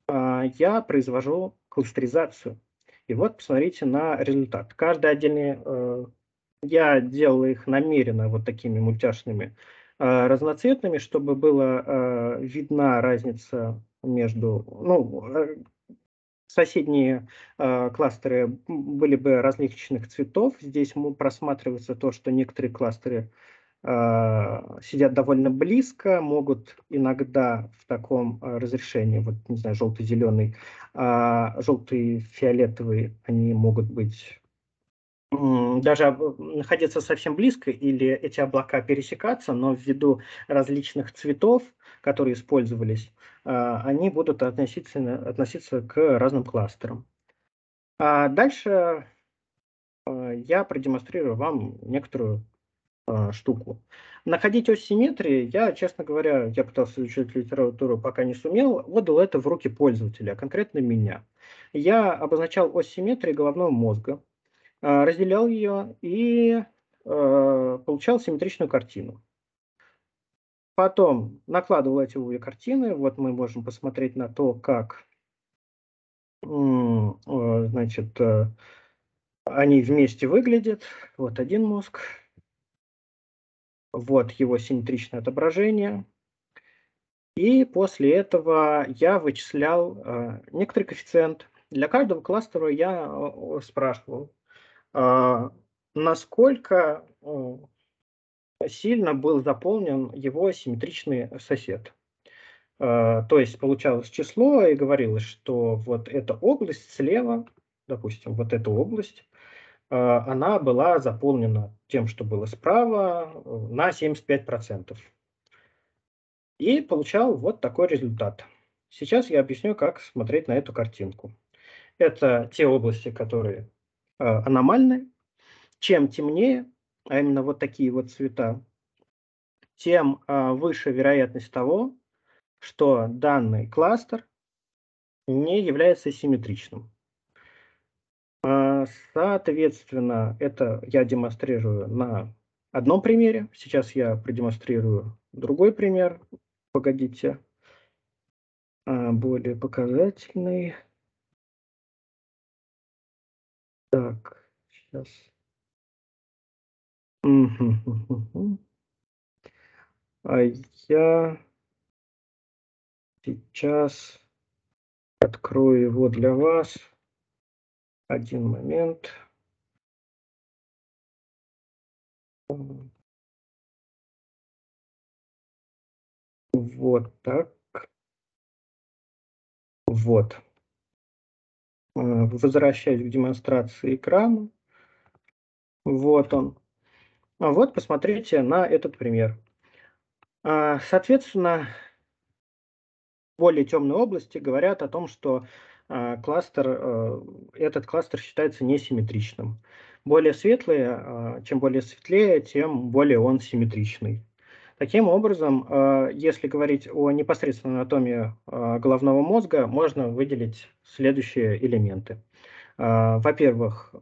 я произвожу кластеризацию. И вот посмотрите на результат. Каждый отдельный, э, я делал их намеренно вот такими мультяшными э, разноцветными, чтобы была э, видна разница между, ну, соседние э, кластеры были бы различных цветов. Здесь просматривается то, что некоторые кластеры сидят довольно близко, могут иногда в таком а, разрешении, вот, не знаю, желтый-зеленый, а, желтый-фиолетовый, они могут быть даже находиться совсем близко или эти облака пересекаться, но ввиду различных цветов, которые использовались, они будут относиться, относиться к разным кластерам. А дальше я продемонстрирую вам некоторую а, штуку. Находить ось симметрии, я, честно говоря, я пытался изучать литературу, пока не сумел, отдал это в руки пользователя, а конкретно меня. Я обозначал ось симметрии головного мозга, а, разделял ее и а, получал симметричную картину. Потом накладывал эти две картины. Вот мы можем посмотреть на то, как значит, они вместе выглядят. Вот один мозг, вот его симметричное отображение. И после этого я вычислял э, некоторый коэффициент. Для каждого кластера я э, спрашивал, э, насколько э, сильно был заполнен его симметричный сосед. Э, то есть получалось число и говорилось, что вот эта область слева, допустим, вот эта область, а, она была заполнена тем, что было справа, э, на 75%. И получал вот такой результат. Сейчас я объясню, как смотреть на эту картинку. Это те области, которые э, аномальны. Чем темнее, а именно вот такие вот цвета, тем э, выше вероятность того, что данный кластер не является симметричным. Соответственно, это я демонстрирую на одном примере. Сейчас я продемонстрирую другой пример. Погодите. А, более показательный. Так, сейчас. А я сейчас открою его для вас. Один момент. Вот так. Вот. Э, возвращаюсь к демонстрации экрана. Вот он. А вот посмотрите на этот пример. А, соответственно, более темные области говорят о том, что а, кластер, э, этот кластер считается несимметричным. Более светлые, а, чем более светлее, тем более он симметричный. Таким образом, э, если говорить о непосредственной анатомии э, головного мозга, можно выделить следующие элементы. Во-первых,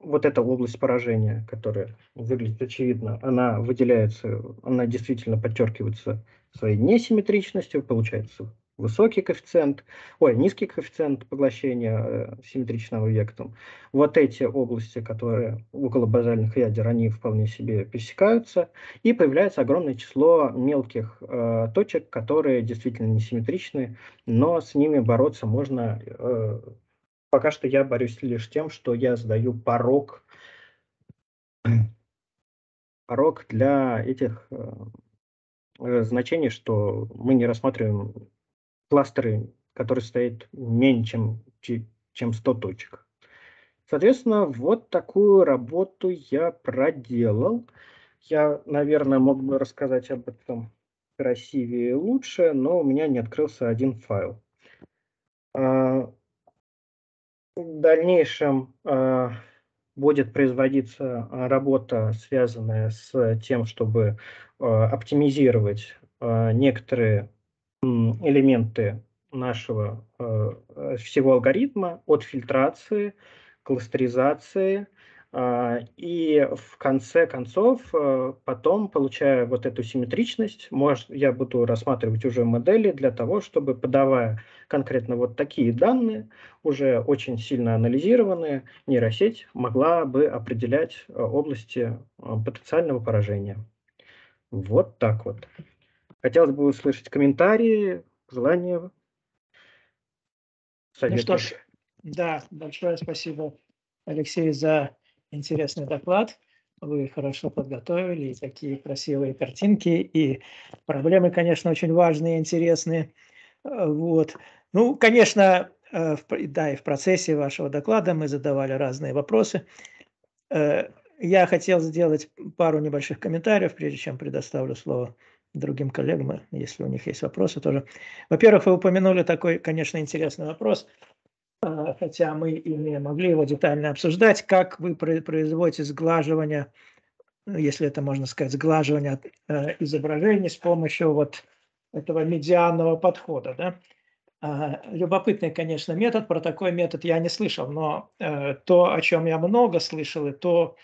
вот эта область поражения, которая выглядит очевидно, она выделяется, она действительно подчеркивается своей несимметричностью, получается высокий коэффициент, ой, низкий коэффициент поглощения э, симметричным объектом. Вот эти области, которые около базальных ядер, они вполне себе пересекаются, и появляется огромное число мелких э, точек, которые действительно несимметричны, но с ними бороться можно. Э, пока что я борюсь лишь тем, что я задаю порог, порог для этих э, э значений, что мы не рассматриваем кластеры, которые стоят меньше, чем, чем 100 точек. Соответственно, вот такую работу я проделал. Я, наверное, мог бы рассказать об этом красивее и лучше, но у меня не открылся один файл. А, в дальнейшем а, будет производиться работа, связанная с тем, чтобы а, оптимизировать некоторые элементы нашего э, всего алгоритма от фильтрации, кластеризации, а, и в конце концов, э, потом, получая вот эту симметричность, может, я буду рассматривать уже модели для того, чтобы, подавая конкретно вот такие данные, уже очень сильно анализированные, нейросеть могла бы определять э, области потенциального поражения. Вот так вот. Хотелось бы услышать комментарии, желания. Советы. Ну что ж, да, большое спасибо, Алексей, за интересный доклад. Вы хорошо подготовили и такие красивые картинки, и проблемы, конечно, очень важные и интересные. Вот. Ну, конечно, э, да, и в процессе вашего доклада мы задавали разные вопросы. Э, я хотел сделать пару небольших комментариев, прежде чем предоставлю слово другим коллегам, если у них есть вопросы тоже. Во-первых, вы упомянули такой, конечно, интересный вопрос, а, хотя мы и не могли его детально обсуждать, как вы производите сглаживание, ну, если это можно сказать, сглаживание э, изображений с помощью вот этого медианного подхода. Да? Любопытный, конечно, метод, про такой метод я не слышал, но э, то, о чем я много слышал, и то,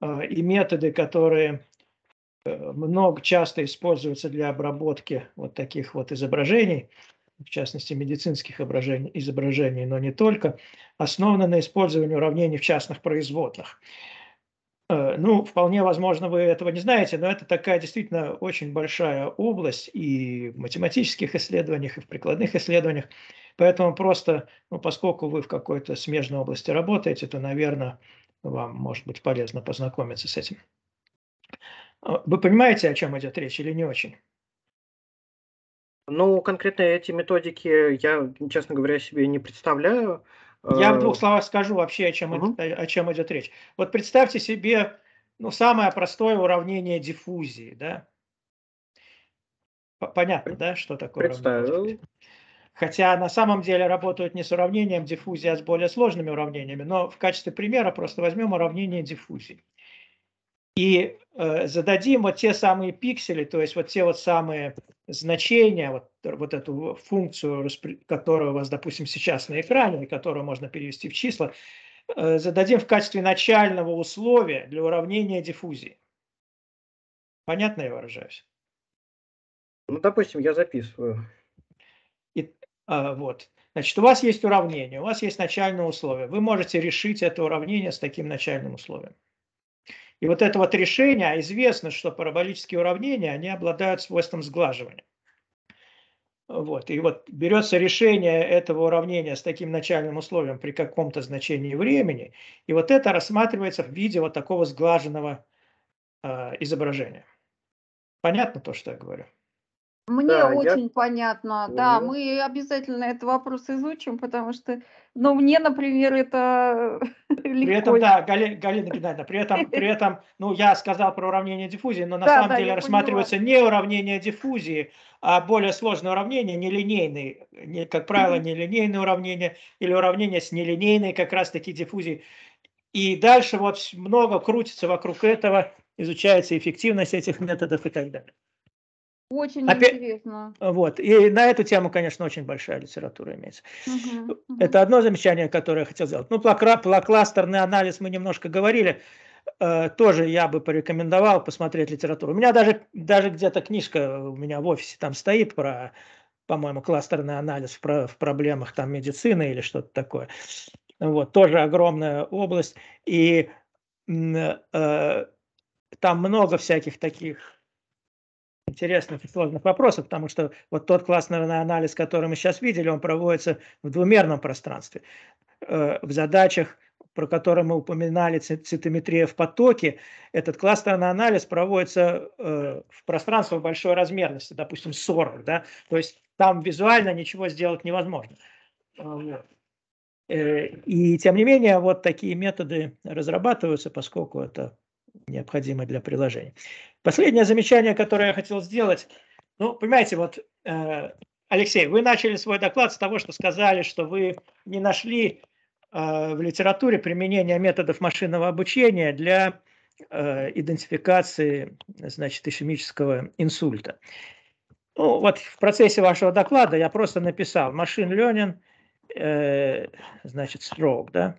э, и методы, которые Э, много часто используется для обработки вот таких вот изображений, в частности медицинских изображений, изображений, но не только, основано на использовании уравнений в частных производных. Э, ну, вполне возможно, вы этого не знаете, но это такая действительно очень большая область и в математических исследованиях, и в прикладных исследованиях. Поэтому просто, ну, поскольку вы в какой-то смежной области работаете, то, наверное, вам может быть полезно познакомиться с этим. А, вы понимаете, о чем идет речь или не очень? Ну, конкретно эти методики я, честно говоря, себе не представляю. Я в двух э, словах скажу вообще, о чем, угу. о, о чем идет речь. Вот представьте себе ну, самое простое уравнение диффузии. Да? Понятно, да, что такое Представил. хотя на самом деле работают не с уравнением диффузии, а с более сложными уравнениями. Но в качестве примера просто возьмем уравнение диффузии. И э, зададим вот те самые пиксели, то есть вот те вот самые значения, вот, вот эту функцию, которая у вас, допустим, сейчас на экране, которую можно перевести в числа, э, зададим в качестве начального условия для уравнения диффузии. Понятно я выражаюсь? Ну, допустим, я записываю. И, а, вот. Значит, у вас есть уравнение, у вас есть начальное условие. Вы можете решить это уравнение с таким начальным условием. И вот это вот решение, а известно, что параболические уравнения, они обладают свойством сглаживания. Вот. И вот берется решение этого уравнения с таким начальным условием при каком-то значении времени, и вот это рассматривается в виде вот такого сглаженного э, изображения. Понятно то, что я говорю? Мне Да, я очень понятно. Да, мы обязательно этот вопрос изучим, потому что, ну, мне, например, это <laughs> При этом, да, Гали- Галина Геннадьевна, при этом, при <laughs> этом, ну, я сказал про уравнение диффузии, но на Да, самом да, деле я поняла. рассматривается не уравнение диффузии, а более сложное уравнение, нелинейные, не, как правило, нелинейные уравнения или уравнение с нелинейной как раз-таки диффузией. И дальше вот много крутится вокруг этого, изучается эффективность этих методов и так далее. Очень Опять, интересно. Вот. И на эту тему, конечно, очень большая литература имеется. Угу, угу. Это одно замечание, которое я хотел сделать. Ну, кластерный анализ мы немножко говорили. Э, тоже я бы порекомендовал посмотреть литературу. У меня даже, даже где-то книжка у меня в офисе там стоит про, по-моему, кластерный анализ в, про, в проблемах там медицины или что-то такое. Вот, тоже огромная область. И э, там много всяких таких интересных и сложных вопросов, потому что вот тот классный анализ, который мы сейчас видели, он проводится в двумерном пространстве. Э, в задачах, про которые мы упоминали, цитометрия в потоке, этот кластерный анализ проводится э, в пространстве большой размерности, допустим, 40, да, то есть там визуально ничего сделать невозможно. Вот. Э, и тем не менее, вот такие методы разрабатываются, поскольку это необходимы для приложения. Последнее замечание, которое я хотел сделать. Ну, понимаете, вот, э, Алексей, вы начали свой доклад с того, что сказали, что вы не нашли э, в литературе применения методов машинного обучения для э, идентификации, значит, ишемического инсульта. Ну, вот в процессе вашего доклада я просто написал машин learning, э, значит, stroke, да.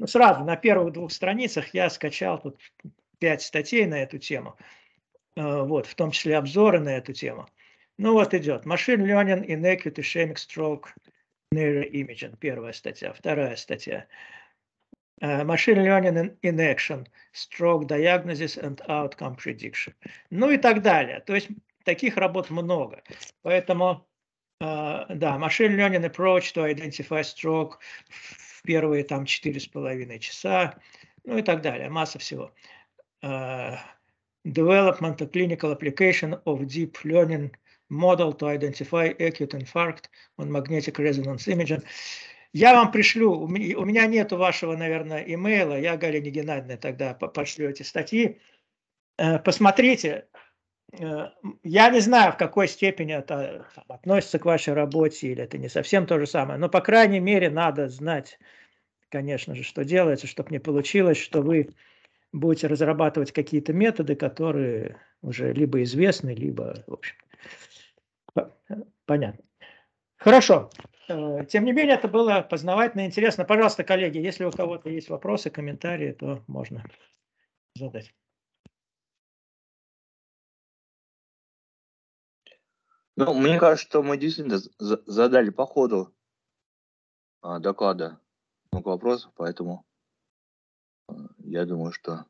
Ну, сразу на первых двух страницах я скачал тут пять статей на эту тему, э, вот, в том числе обзоры на эту тему. Ну вот идет. Machine Learning in Acute Ischemic Stroke Neuroimaging. Первая статья. Вторая статья. Uh, machine Learning in, Action. Stroke Diagnosis and Outcome Prediction. Ну и так далее. То есть таких работ много. Поэтому, uh, да, Machine Learning Approach to Identify Stroke первые там четыре с половиной часа, ну и так далее, масса всего. Uh, development of clinical application of deep learning model to identify acute infarct on magnetic resonance imaging. Я вам пришлю, у меня нет вашего, наверное, имейла, я Галине Геннадьевне тогда пошлю эти статьи. Э, посмотрите, я не знаю, в какой степени это относится к вашей работе, или это не совсем то же самое, но, по крайней мере, надо знать, конечно же, что делается, чтобы не получилось, что вы будете разрабатывать какие-то методы, которые уже либо известны, либо, в общем, понятно. Хорошо. Э, тем не менее, это было познавательно интересно. Пожалуйста, коллеги, если у кого-то есть вопросы, комментарии, то можно задать. Ну, мне кажется, что мы действительно задали по ходу а, доклада много вопросов, поэтому э, я думаю, что...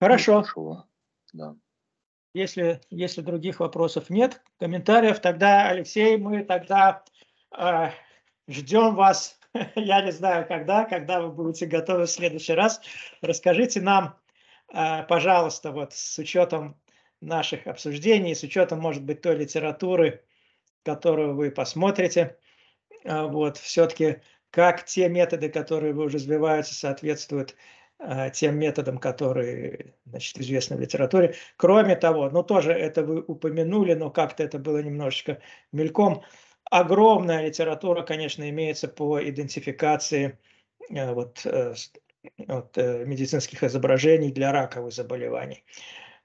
Хорошо. Да. Если, если других вопросов нет, комментариев, тогда, Алексей, мы тогда э, ждем вас, <laughs> я не знаю когда, когда вы будете готовы в следующий раз. Расскажите нам, э, пожалуйста, вот с учетом наших обсуждений, с учетом, может быть, той литературы, которую вы посмотрите, э, вот, все-таки как те методы, которые уже развиваются, соответствуют э, тем методам, которые значит, известны в литературе. Кроме того, ну тоже это вы упомянули, но как-то это было немножечко мельком, огромная литература, конечно, имеется по идентификации э, вот, э, вот, медицинских изображений для раковых заболеваний.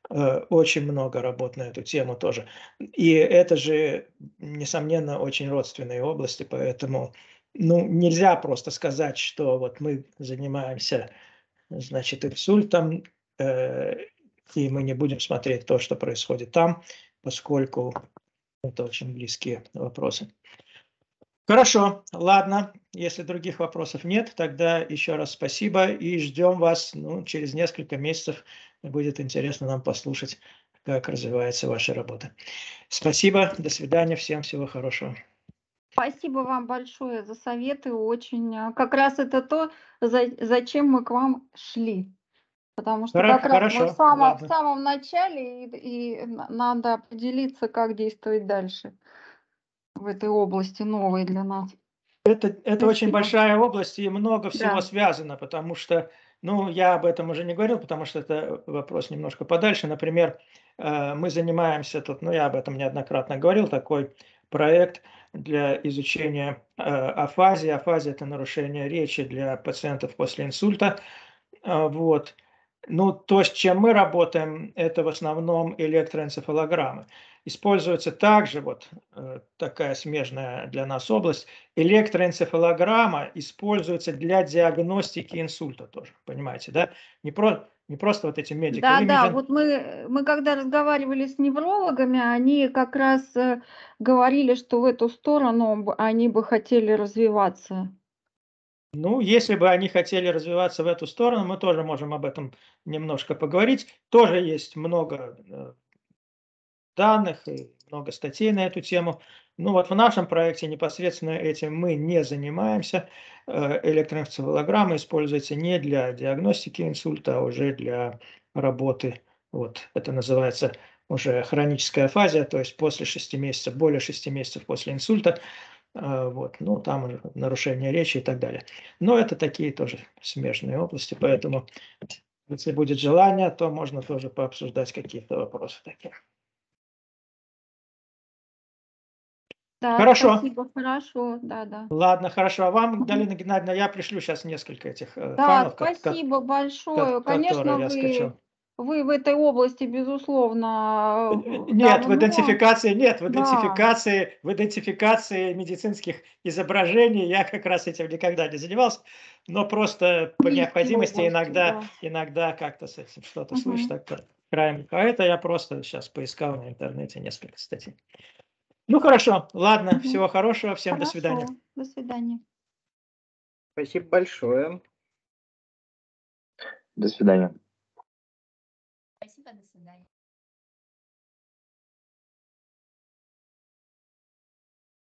Очень много работ на эту тему тоже. И это же, несомненно, очень родственные области, поэтому ну, нельзя просто сказать, что вот мы занимаемся, значит, инсультом, э, и мы не будем смотреть то, что происходит там, поскольку это очень близкие вопросы. Хорошо, ладно, если других вопросов нет, тогда еще раз спасибо и ждем вас ну, через несколько месяцев. Будет интересно нам послушать, как развивается ваша работа. Спасибо, до свидания, всем всего хорошего. Спасибо вам большое за советы. Очень а, как раз это то, за, зачем мы к вам шли. Потому что Хоро- как раз хорошо, мы в самом, в самом начале, и, и надо определиться, как действовать дальше в этой области новой для нас. Это, это Спасибо. очень большая область, и много всего Да. связано, потому что, ну, я об этом уже не говорил, потому что это вопрос немножко подальше. Например, э, мы занимаемся тут, ну, я об этом неоднократно говорил, такой проект для изучения э, афазии. Афазия – это нарушение речи для пациентов после инсульта. Э, вот. Ну, то, с чем мы работаем, это в основном электроэнцефалограммы. Используется также вот э, такая смежная для нас область. Электроэнцефалограмма используется для диагностики инсульта тоже, понимаете, да? Не, про, не просто вот эти медики. Да, да, вот мы, мы когда разговаривали с неврологами, они как раз э, говорили, что в эту сторону они бы хотели развиваться. Ну, если бы они хотели развиваться в эту сторону, мы тоже можем об этом немножко поговорить. Тоже есть много э, данных и много статей на эту тему. Ну вот в нашем проекте непосредственно этим мы не занимаемся. Э, электроэнцефалограмма используется не для диагностики инсульта, а уже для работы. Вот это называется уже хроническая афазия, то есть после 6 месяцев, более 6 месяцев после инсульта. Э, вот, ну, там нарушение речи и так далее. Но это такие тоже смежные области, поэтому если будет желание, то можно тоже пообсуждать какие-то вопросы такие. Да, Хорошо. Спасибо, хорошо, да, да. Ладно, хорошо. А вам. Галина Геннадьевна, я пришлю сейчас несколько этих э, Да, файлов, спасибо большое. ко- Конечно, вы, скачал. вы в этой области, безусловно, Э, Нет, в давно. идентификации, нет, в Да. идентификации, в идентификации медицинских изображений я как раз этим никогда не занимался, но просто по Близкие необходимости иногда, да. иногда как-то с этим что-то Мгм. слышно, так краем. А это я просто сейчас поискал на интернете несколько статей. Ну хорошо, ладно, Мгм. всего хорошего, всем до свидания. Хорошо, До свидания. Спасибо большое. До свидания. Спасибо, до свидания.